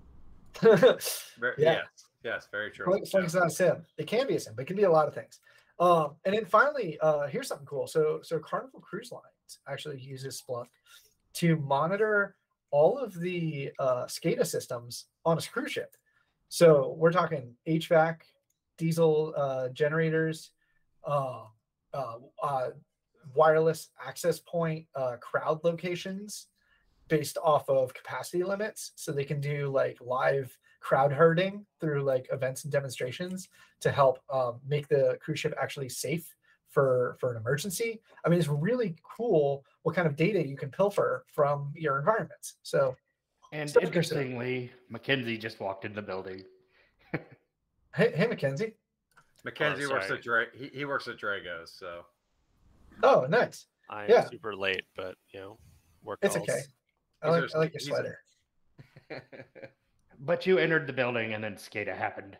Ver- yeah. Yes, yes, very true. Splunk, Splunk is not a SIEM. It can be a SIEM, but it can be a lot of things. Um, and then finally, uh, here's something cool. So, so Carnival Cruise Lines actually uses Splunk to monitor all of the uh, SCADA systems on a cruise ship. So we're talking HVAC, diesel uh, generators, uh, uh, uh, wireless access point, uh, crowd locations based off of capacity limits. So they can do like live crowd herding through like events and demonstrations to help um, make the cruise ship actually safe for for an emergency. I mean, it's really cool what kind of data you can pilfer from your environments. So, And Stuff to consider. interestingly, Mackenzie just walked in the building. hey, hey Mackenzie. Mackenzie works sorry. at Dra- he, he works at Dragos, so Oh, nice. I'm Yeah. super late, but you know, work. It's calls. okay. I like, our- I like your he's a- sweater. But you entered the building and then SCADA happened.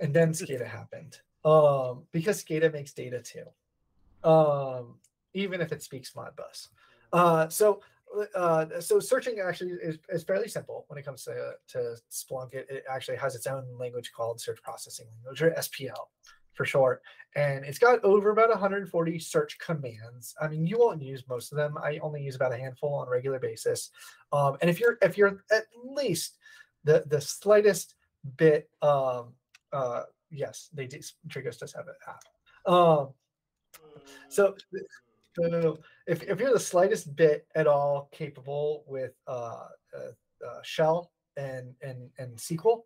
and then SCADA happened. Um, because SCADA makes data too. Um, even if it speaks Modbus. Uh, so uh, so searching actually is, is fairly simple when it comes to, to Splunk. It, it actually has its own language called search processing language or SPL for short. And it's got over about 140 search commands. I mean, you won't use most of them. I only use about a handful on a regular basis. Um, and if you're if you're at least the the slightest bit um, uh, yes, they do. Dragos does have an app. Um, so so if, if you're the slightest bit at all capable with uh, uh, uh, shell and and and SQL,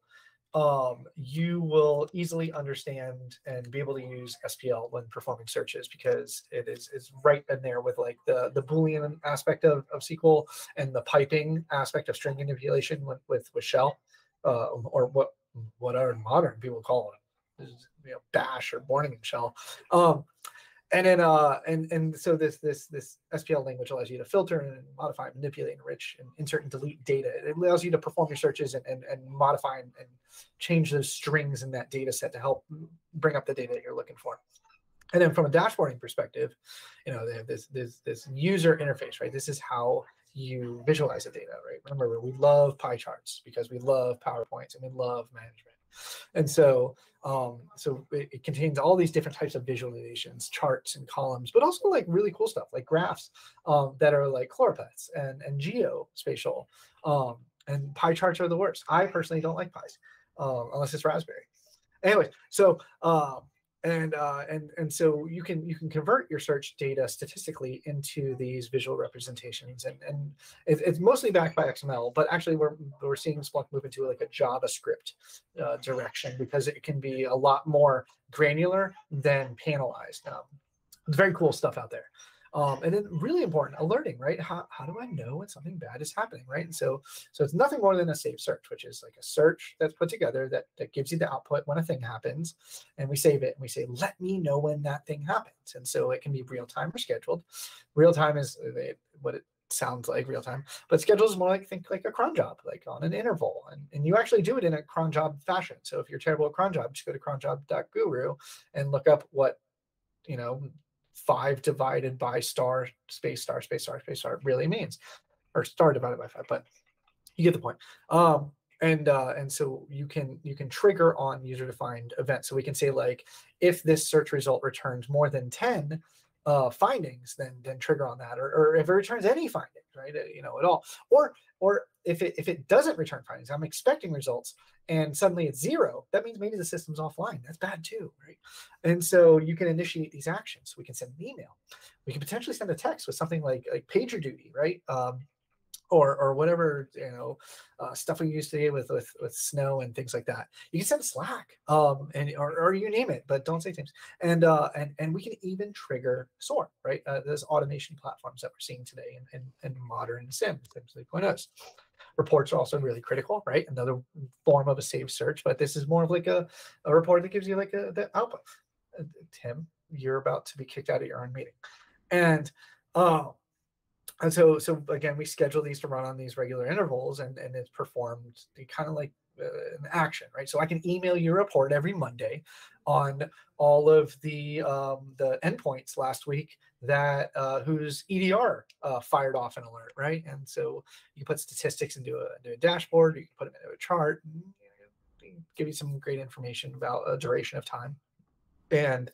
um, you will easily understand and be able to use SPL when performing searches because it is is right in there with like the the Boolean aspect of, of SQL and the piping aspect of string manipulation with with, with shell, uh, or what what our modern people call it, you know, bash or Bourne shell. Um, and then uh and and so this this this SPL language allows you to filter and modify, manipulate, enrich, and insert and delete data. It allows you to perform your searches and and, and modify and, and change those strings in that data set to help bring up the data that you're looking for. And then from a dashboarding perspective, you know, they have this this this user interface, right? This is how you visualize the data, right? Remember, we love pie charts because we love PowerPoints and we love management. And so um, so it, it contains all these different types of visualizations, charts and columns, but also like really cool stuff like graphs um, that are like choropleths and, and geospatial. Um, and pie charts are the worst. I personally don't like pies um, unless it's raspberry. Anyway, so um, and uh, and and so you can you can convert your search data statistically into these visual representations, and and it, it's mostly backed by XML, but actually we're we're seeing Splunk move into like a JavaScript uh, direction because it can be a lot more granular than panelized. Um, very cool stuff out there. Um, and then really important, alerting, right? How, how do I know when something bad is happening, right? And so so it's nothing more than a saved search, which is like a search that's put together that that gives you the output when a thing happens, and we save it and we say, let me know when that thing happens. And so it can be real time or scheduled. Real time is uh, what it sounds like real time, but scheduled is more like think like a cron job, like on an interval, and, and you actually do it in a cron job fashion. So if you're terrible at cron job, just go to cronjob.guru and look up what you know five divided by star space star space star space star really means, or star divided by five, but you get the point. Um, and uh, and so you can you can trigger on user defined events. So we can say like if this search result returns more than ten uh, findings, then then trigger on that, or, or if it returns any findings, right? uh, You know, at all, or or if it if it doesn't return findings, I'm expecting results, and suddenly it's zero. That means maybe the system's offline. That's bad too, right? And so you can initiate these actions. We can send an email. We can potentially send a text with something like like PagerDuty, right? Um, or or whatever you know uh, stuff we use today with with with snow and things like that. You can send Slack, um, and or, or you name it, but don't say Teams. And uh, and and we can even trigger SOAR, right? Uh, there's automation platforms that we're seeing today in, in, in modern SIEM, SIEMs 3.0s. Reports are also really critical, right? Another form of a saved search, but this is more of like a, a report that gives you like a the output. Uh, Tim, you're about to be kicked out of your own meeting, and uh, and so so again we schedule these to run on these regular intervals and and it's performed kind of like uh, an action right so i can email you a report every monday on all of the um, the endpoints last week that uh, whose edr uh, fired off an alert right? And so you put statistics into a, into a dashboard you can put them into a chart and, you know, give you some great information about a duration of time. And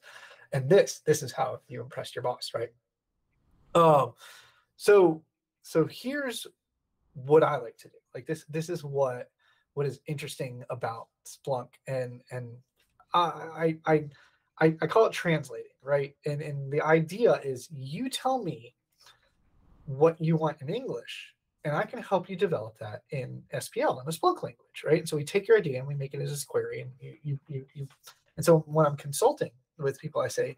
and this this is how you impress your boss right? Um so so here's what i like to do. Like this this is what what is interesting about splunk and and i i i, I, call it translating right? And and the idea is you tell me what you want in english and i can help you develop that in spl in the splunk language right? And so we take your idea and we make it as a query and you you you, you and so when i'm consulting with people i say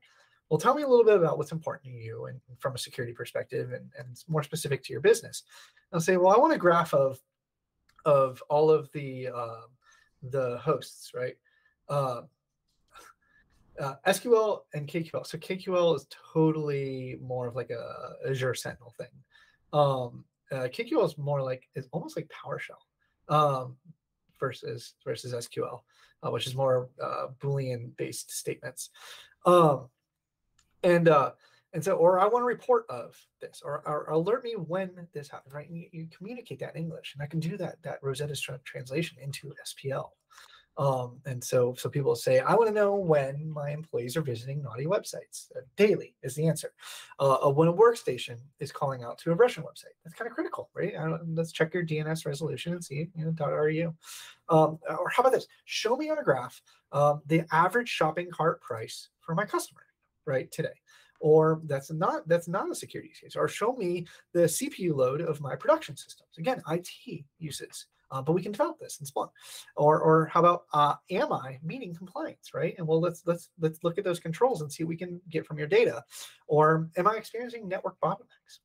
well tell me a little bit about what's important to you and from a security perspective and, and more specific to your business. I'll say well i want a graph of of all of the uh, the hosts right? Uh, uh, sql and kql so kql is totally more of like a azure sentinel thing. Um, uh, kql is more like it's almost like powershell um, versus versus sql uh, which is more uh, boolean based statements. Um, and uh and so or i want a report of this or, or alert me when this happens right? And you, you communicate that in english and i can do that that rosetta translation into spl um and so so people say i want to know when my employees are visiting naughty websites. Uh, daily is the answer. Uh, when a workstation is calling out to a russian website. That's kind of critical right? Let's check your dns resolution and see you know .ru um, or how about this? Show me on a graph um, the average shopping cart price for my customer right today. Or that's not that's not a security case. Or show me the cpu load of my production systems. Again it uses uh, but we can develop this in splunk. Or or how about uh, am i meeting compliance right? And well let's let's let's look at those controls and see what we can get from your data. Or am i experiencing network bottlenecks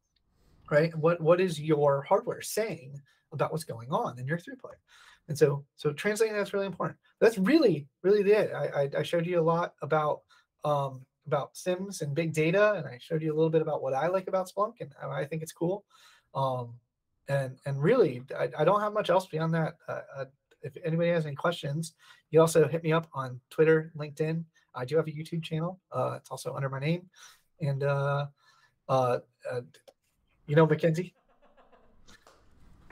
right? What what is your hardware saying about what's going on in your throughput? And so so translating that's really important. That's really really the it. I i, I showed you a lot about um, about SIEMs and big data and i showed you a little bit about what i like about splunk and i think it's cool. Um, and and really I, I don't have much else beyond that uh, uh, if anybody has any questions you also hit me up on twitter linkedin i do have a youtube channel uh, it's also under my name and uh, uh, uh, you know mackenzie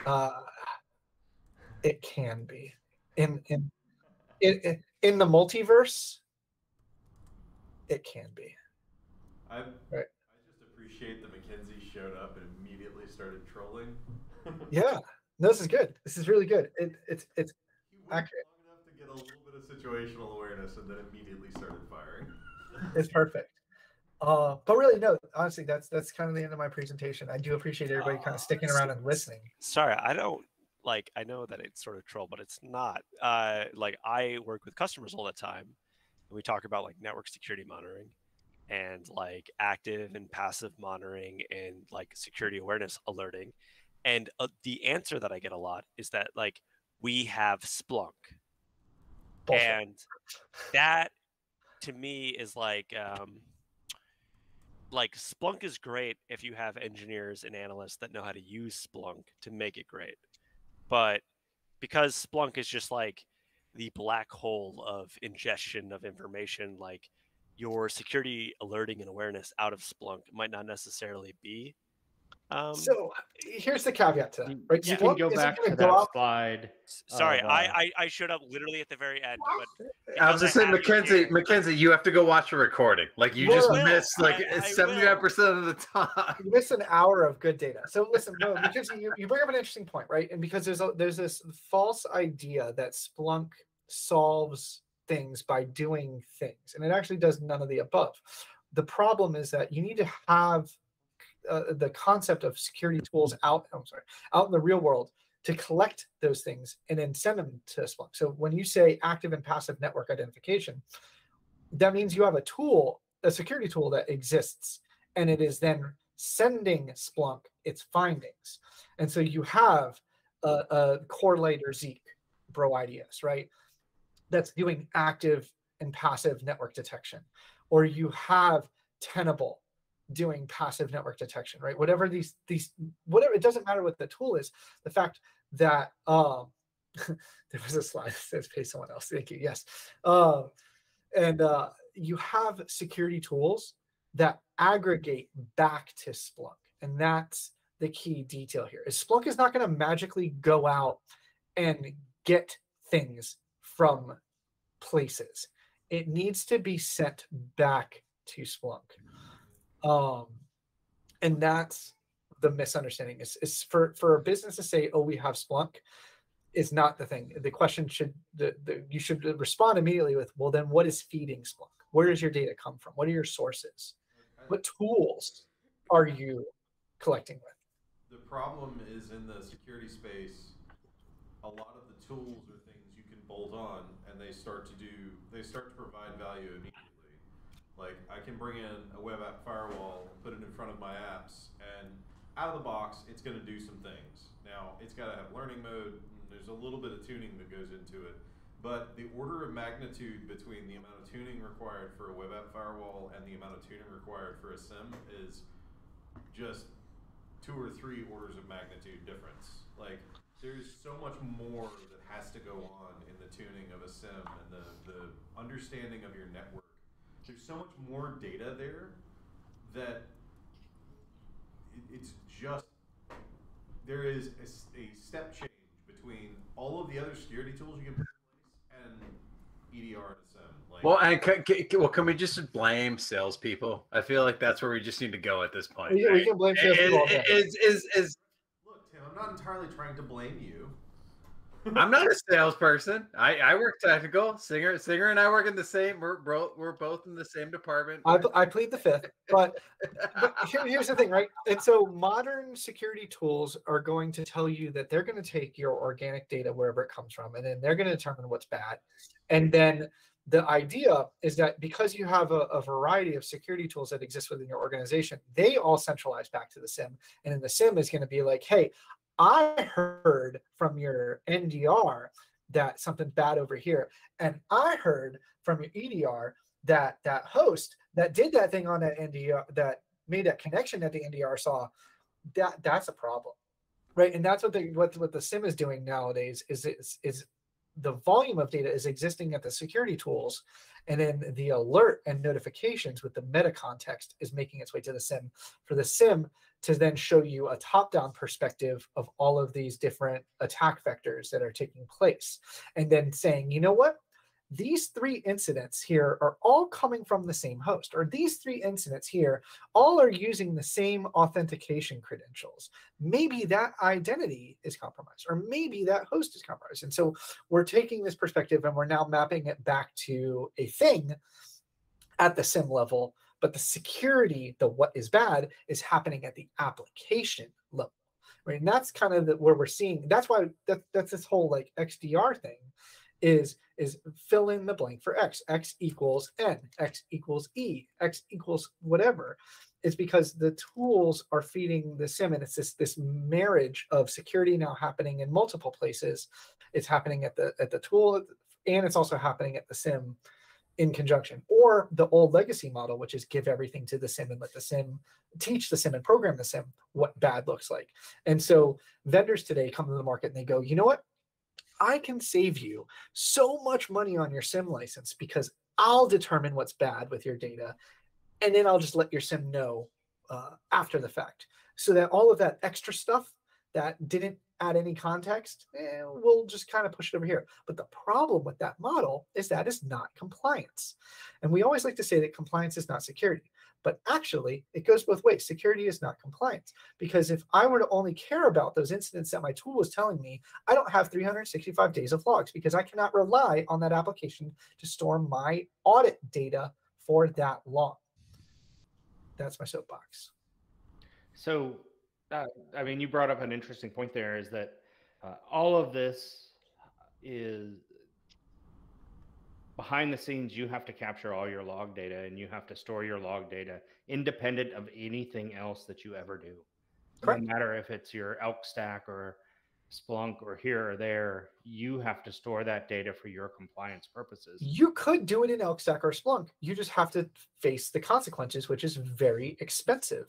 uh, it can be in in in, in- in the multiverse it can be I, Right. I just appreciate that Mackenzie showed up and immediately started trolling. Yeah no, this is good this is really good it, it's it's He Accurate. long enough to get a little bit of situational awareness and then immediately started firing. it's perfect uh but really no honestly that's that's kind of the end of my presentation i do appreciate everybody kind of sticking around and listening Sorry, I don't like. I know that it's sort of troll, but it's not. Uh, like I work with customers all the time, and we talk about like network security monitoring, and like active and passive monitoring and like security awareness alerting. And uh, the answer that I get a lot is that like we have Splunk, Bullshit. and that to me is like um, like Splunk is great if you have engineers and analysts that know how to use Splunk to make it great. But because Splunk is just like the black hole of ingestion of information, like your security alerting and awareness out of Splunk might not necessarily be. Um, so here's the caveat to that, You, right? you Splunk can go back gonna go that out- slide. sorry, of, I, uh, I I showed up literally at the very end, but I was just saying, have you Mackenzie, Mackenzie, you have to go watch a recording. Like you Well, just I missed like I- I seventy-five percent of the time. you miss an hour of good data. So listen, no, because you, you bring up an interesting point, right? And because there's a, there's this false idea that Splunk solves things by doing things, and it actually does none of the above. The problem is that you need to have uh, the concept of security tools out. I'm sorry, out in the real world to collect those things and then send them to Splunk. So when you say active and passive network identification, that means you have a tool, a security tool that exists, and it is then sending Splunk its findings. And so you have a, a correlator Zeek, Bro IDS, right? That's doing active and passive network detection. Or you have Tenable doing passive network detection, right? Whatever these these whatever it doesn't matter what the tool is. The fact that um there was a slide that says pay someone else. Thank you. Yes. Um and uh you have security tools that aggregate back to Splunk. And that's the key detail here. Is Splunk is not going to magically go out and get things from places. It needs to be sent back to Splunk. Um, and that's the misunderstanding is, is for, for a business to say, oh, we have Splunk is not the thing. The question should, the, the, you should respond immediately with, well, then what is feeding Splunk? Where does your data come from? What are your sources? What tools are you collecting with? The problem is in the security space, a lot of the tools are things you can bolt on and they start to do, they start to provide value immediately. Like I can bring in a web app firewall, put it in front of my apps, and out of the box, it's going to do some things. Now, it's got to have learning mode, and there's a little bit of tuning that goes into it. But the order of magnitude between the amount of tuning required for a web app firewall and the amount of tuning required for a SIEM is just two or three orders of magnitude difference. Like there's so much more that has to go on in the tuning of a SIEM and the, the understanding of your network. There's so much more data there that it, it's just there is a step change between all of the other security tools you can put in place and EDR and a SIEM. Like, Well, and can, can, well, can we just blame salespeople? I feel like that's where we just need to go at this point. We, we can blame Is, salespeople all day. is, is, is, look, Tim, I'm not entirely trying to blame you. I'm not a salesperson. I, I work technical. Singer Singer and I work in the same. We're both we're both in the same department. I, I plead the fifth, but, but here, here's the thing, right? And so modern security tools are going to tell you that they're going to take your organic data wherever it comes from, and then they're going to determine what's bad. And then the idea is that because you have a, a variety of security tools that exist within your organization, they all centralize back to the SIM. And then the SIM is going to be like, hey, I heard from your NDR that something bad over here. And I heard from your EDR that that host that did that thing on that NDR that made that connection that the NDR saw, that that's a problem. Right. And that's what the what, what the SIM is doing nowadays is is is the volume of data is existing at the security tools and then the alert and notifications with the meta context is making its way to the SIEM for the SIEM to then show you a top-down perspective of all of these different attack vectors that are taking place. And then saying you know what? These three incidents here are all coming from the same host or these three incidents here all are using the same authentication credentials. Maybe that identity is compromised or maybe that host is compromised. And so we're taking this perspective and we're now mapping it back to a thing at the SIEM level but the security the what is bad is happening at the application level right and that's kind of the, where we're seeing that's why that, that's this whole like xdr thing is is fill in the blank for x. X equals n. X equals e. X equals whatever. It's because the tools are feeding the SIEM, and it's this this marriage of security now happening in multiple places. It's happening at the at the tool, and it's also happening at the SIEM in conjunction or the old legacy model which is give everything to the SIEM and let the SIEM teach the SIEM and program the SIEM what bad looks like. And so vendors today come to the market and they go you know what? I can save you so much money on your SIEM license because i'll determine what's bad with your data and then i'll just let your SIEM know uh, after the fact. So that all of that extra stuff that didn't add any context, eh, we'll just kind of push it over here. But the problem with that model is that it's not compliance. And we always like to say that compliance is not security. But actually, it goes both ways. Security is not compliance. Because if I were to only care about those incidents that my tool was telling me, I don't have 365 days of logs because I cannot rely on that application to store my audit data for that long. That's my soapbox. So uh, I mean, you brought up an interesting point there is that uh, all of this is behind the scenes. You have to capture all your log data and you have to store your log data independent of anything else that you ever do. Correct. No matter if it's your Elk Stack or Splunk or here or there, you have to store that data for your compliance purposes. You could do it in Elk Stack or Splunk. You just have to face the consequences, which is very expensive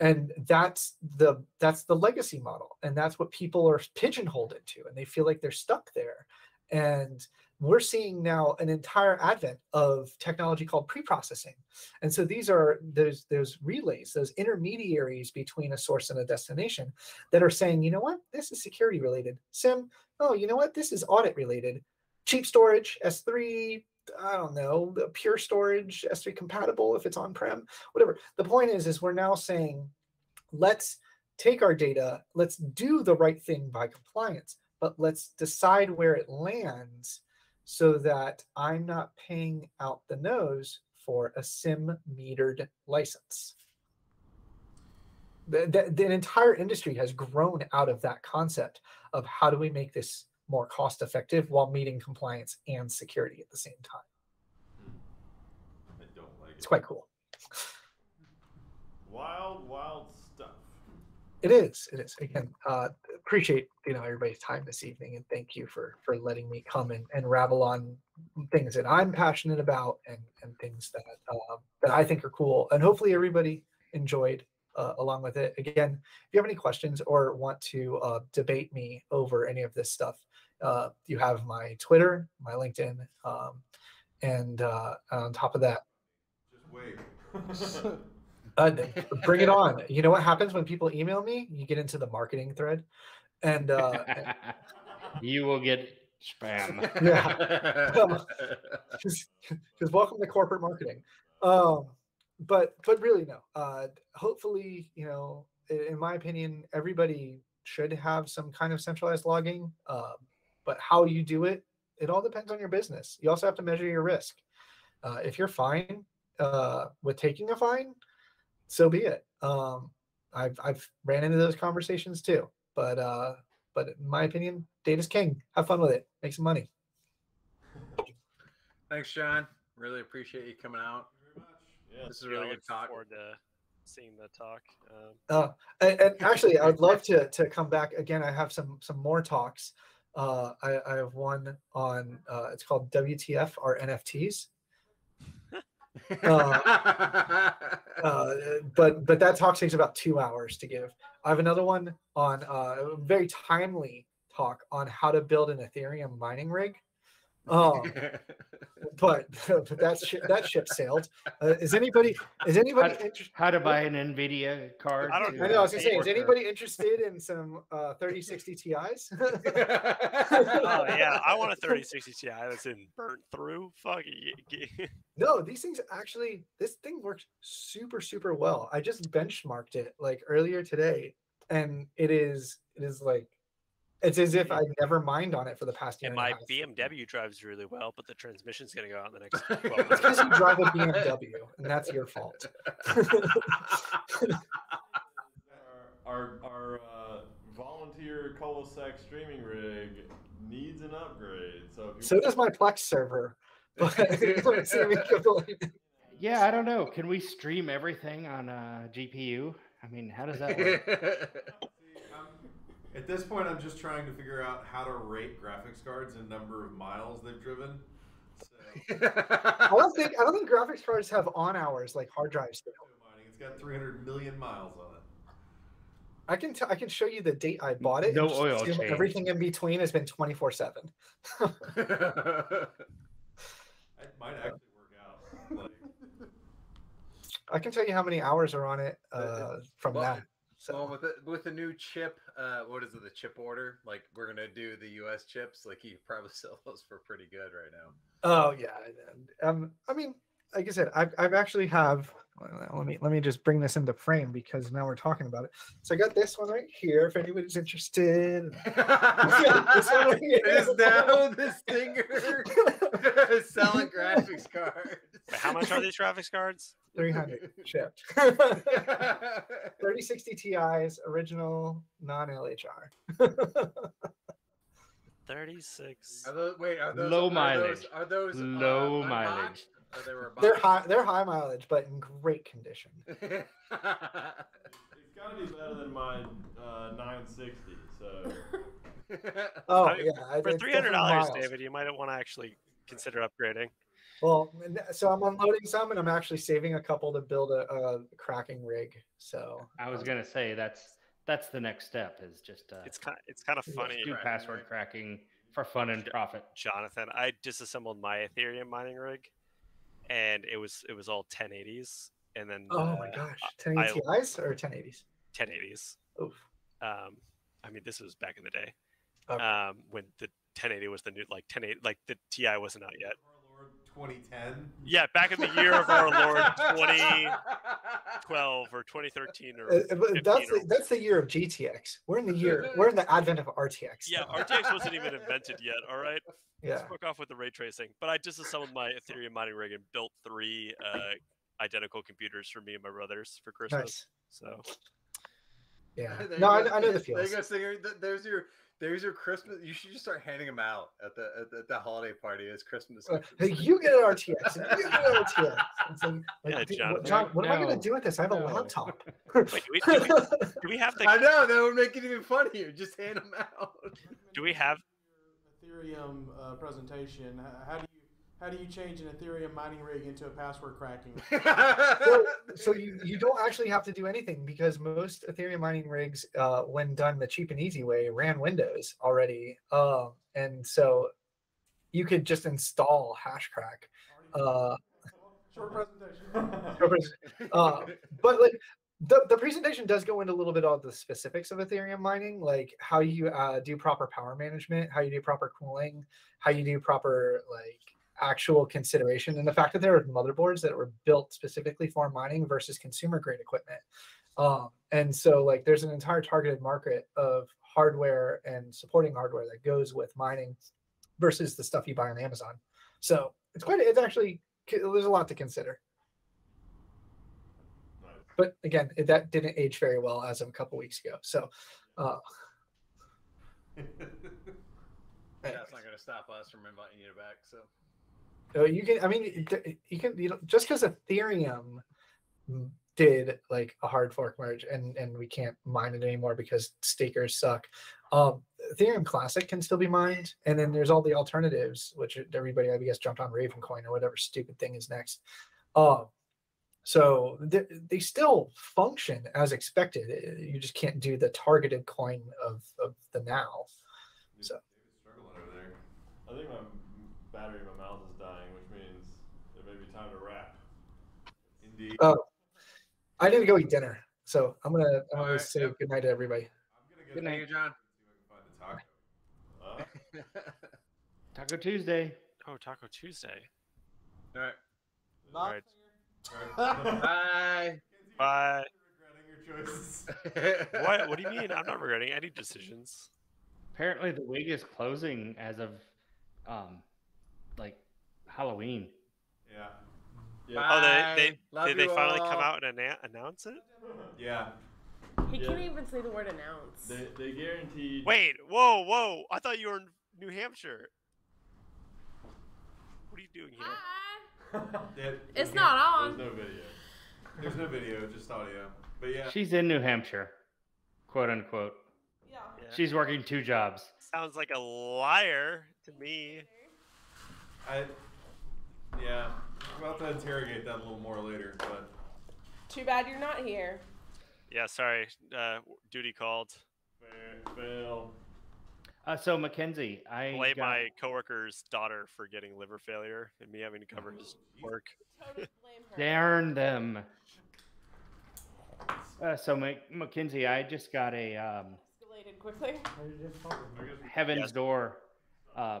and that's the that's the legacy model. And that's what people are pigeonholed into and they feel like they're stuck there. And we're seeing now an entire advent of technology called pre-processing. And so these are those those relays those intermediaries between a source and a destination that are saying you know what? This is security related SIEM oh you know what? This is audit related cheap storage s3 I don't know, pure storage, S3 compatible if it's on-prem, whatever. The point is, is we're now saying, let's take our data, let's do the right thing by compliance, but let's decide where it lands so that I'm not paying out the nose for a SIEM metered license. The, the, the entire industry has grown out of that concept of how do we make this more cost effective while meeting compliance and security at the same time. I don't like It's quite cool. Wild, wild stuff. It is. It is. Again, uh, appreciate you know everybody's time this evening, and thank you for for letting me come and, and rabble on things that I'm passionate about and and things that uh, that I think are cool, and hopefully everybody enjoyed uh, along with it. Again, if you have any questions or want to uh, debate me over any of this stuff, uh, you have my Twitter, my LinkedIn, um, and uh, on top of that, Just wait. uh, bring it on. You know what happens when people email me? You get into the marketing thread, and uh, you will get spam. because welcome to corporate marketing. Um, but but really no. Uh, hopefully, you know, in my opinion, everybody should have some kind of centralized logging. Um, but how you do it, it all depends on your business. You also have to measure your risk. Uh, if you're fine uh, with taking a fine, so be it. Um, I've I've ran into those conversations too. But uh, but in my opinion, data's king. Have fun with it. Make some money. Thanks, John. Really appreciate you coming out. Yeah. This is a really I good look talk. Forward to seeing the talk. Um, Uh, and, and actually, I would love to to come back again. I have some some more talks. Uh, I, I have one on. Uh, it's called WTF or NFTs. Uh, uh, but but that talk takes about two hours to give. I have another one on uh, a very timely talk on how to build an Ethereum mining rig. Um, but but that ship that ship sailed. Uh, is anybody is anybody How- interested? How to buy an Nvidia card? I don't to, I know. I uh, was gonna say, is support the- anybody interested in some uh, 3060 Ti's? oh yeah, I want a 3060 Ti that's in burnt through. Fuck it. no, these things actually, this thing works super, super well. I just benchmarked it like earlier today, and it is, it is like, it's as if I never mined on it for the past year. And and a my half. BMW drives really well, but the transmission's gonna go out in the next 12 It's months. because you drive a BMW, and that's your fault. Our our, our uh, volunteer ColaSec streaming rig needs an upgrade. So if So does my Plex server. But it's streaming capability- Yeah, I don't know. Can we stream everything on uh, GPU? I mean, how does that work? See, I'm- At this point, I'm just trying to figure out how to rate graphics cards in number of miles they've driven. So, I don't think I don't think graphics cards have on hours like hard drives do. it's got 300 million miles on it. I can t- I can show you the date I bought it. No oil change. Everything in between has been twenty four seven. It might actually work out. Like, I can tell you how many hours are on it uh, from well, that. Well, So with the with the new chip, uh, what is it? The chip order? Like we're gonna do the U.S. chips. Like you probably sell those for pretty good right now. oh yeah, and, um, I mean, like I said, I've I've actually have. Let me let me just bring this into frame because now we're talking about it. So I got this one right here. If anybody's interested, This one right here. is now the stinger selling graphics cards. Wait, how much are these graphics cards? Three hundred shipped. 3060 Ti's, original, non LHR. 36. Are those, wait, are those Low are mileage. Those, are those Low uh, mileage. unboxed? They they're high. They're high mileage, but in great condition. It's got to be better than my uh, 960. So Oh I mean, yeah, For it's three hundred dollars. David, you might want to actually consider upgrading. Well, so I'm unloading some, and I'm actually saving a couple to build a, a cracking rig. So I was gonna say that's that's the next step is just uh, It's kind it's kind of Yeah. funny, do cracking password cracking for fun and profit. Jonathan. I disassembled my Ethereum mining rig, and it was it was all 1080s, and then oh uh, my gosh, I- 1080 Ti's or 1080s? 1080s. Oof. Um, I mean, this was back in the day. Okay. Um, when the 1080 was the new like 1080 like the TI wasn't out yet. Our Lord 2010. Yeah, back in the year of our Lord 2012 or 2013 or Uh, that's or- the, that's the year of GTX. We're in the year. We're in the advent of RTX. yeah, now. RTX wasn't even invented yet. All right. yeah. Fuck off with the ray tracing. But I disassembled my Ethereum mining rig and built three uh, identical computers for me and my brothers for Christmas. Nice. So Yeah. No. I, I know the There you go, Singer. There's your there's your Christmas. You should just start handing them out at the at the, at the holiday party as Christmas. Uh. Hey, you get an RTX. and You get an RTX. It's like, Yeah, like, John. what, John, what am I going to do with this? I have a No. laptop. wait, do we, do we, do we have I know that would make it even funnier. Just hand them out. do we have your Ethereum uh, presentation? How do you how do you change an Ethereum mining rig into a password cracking? so, so you, you don't actually have to do anything because most Ethereum mining rigs, uh, when done the cheap and easy way, ran Windows already. Um, and so you could just install Hashcat. Uh, Short presentation. uh, but like the, the presentation does go into a little bit of the specifics of Ethereum mining, like how you uh, do proper power management, how you do proper cooling, how you do proper like actual consideration, and the fact that there are motherboards that were built specifically for mining versus consumer grade equipment. Um, and so like there's an entire targeted market of hardware and supporting hardware that goes with mining versus the stuff you buy on Amazon. So it's quite it's actually there's a lot to consider but again, it, that didn't age very well as of a couple weeks ago. So, uh, That's not going to stop us from inviting you back. So uh, you can, I mean, you can, you know, just because Ethereum did like a hard fork merge and and we can't mine it anymore because stakers suck. Um, Ethereum Classic can still be mined, and then there's all the alternatives, which everybody I guess jumped on Ravencoin or whatever stupid thing is next. Um, so they, they still function as expected. uh, You just can't do the targeted coin of of the now. So- David's struggling over there. I think my battery my mouth is dying, which means it may be time to wrap. Indeed. Oh, I need to go eat dinner, so I'm gonna I'm gonna Alright, say yep. good night to everybody. I'm gonna go good night, John. see if I can find a taco. Uh, Taco Tuesday. oh Taco Tuesday? All right. Not Right. Alright. Bye. Bye. Regretting your choices. What what do you mean? I'm not regretting any decisions. Apparently, the wig is closing as of um, like Halloween. Yeah. Yeah. Oh, they, they Love did they you finally come out and anna- announce it? Yeah. He Yeah. can't even say the word announce. They, they guaranteed. Wait, whoa, whoa! I thought you were in New Hampshire. What are you doing here? Hi. It's yeah, not on. There's no video. There's no video, just audio. But yeah, She's in New Hampshire, quote unquote. Yeah. Yeah. She's working two jobs. Sounds like a liar to me. I yeah, we'll about to interrogate that a little more later. But Too bad you're not here. Yeah, sorry. Uh, duty called. Fail. Fail. Uh, so Mackenzie, I Blame got- my coworker's daughter for getting liver failure and me having to cover his work. Totally blame her. Darn them. Uh, so Mac- Mackenzie, I just got a um, Escalated quickly. I guess we- Heaven's Yes. Door uh,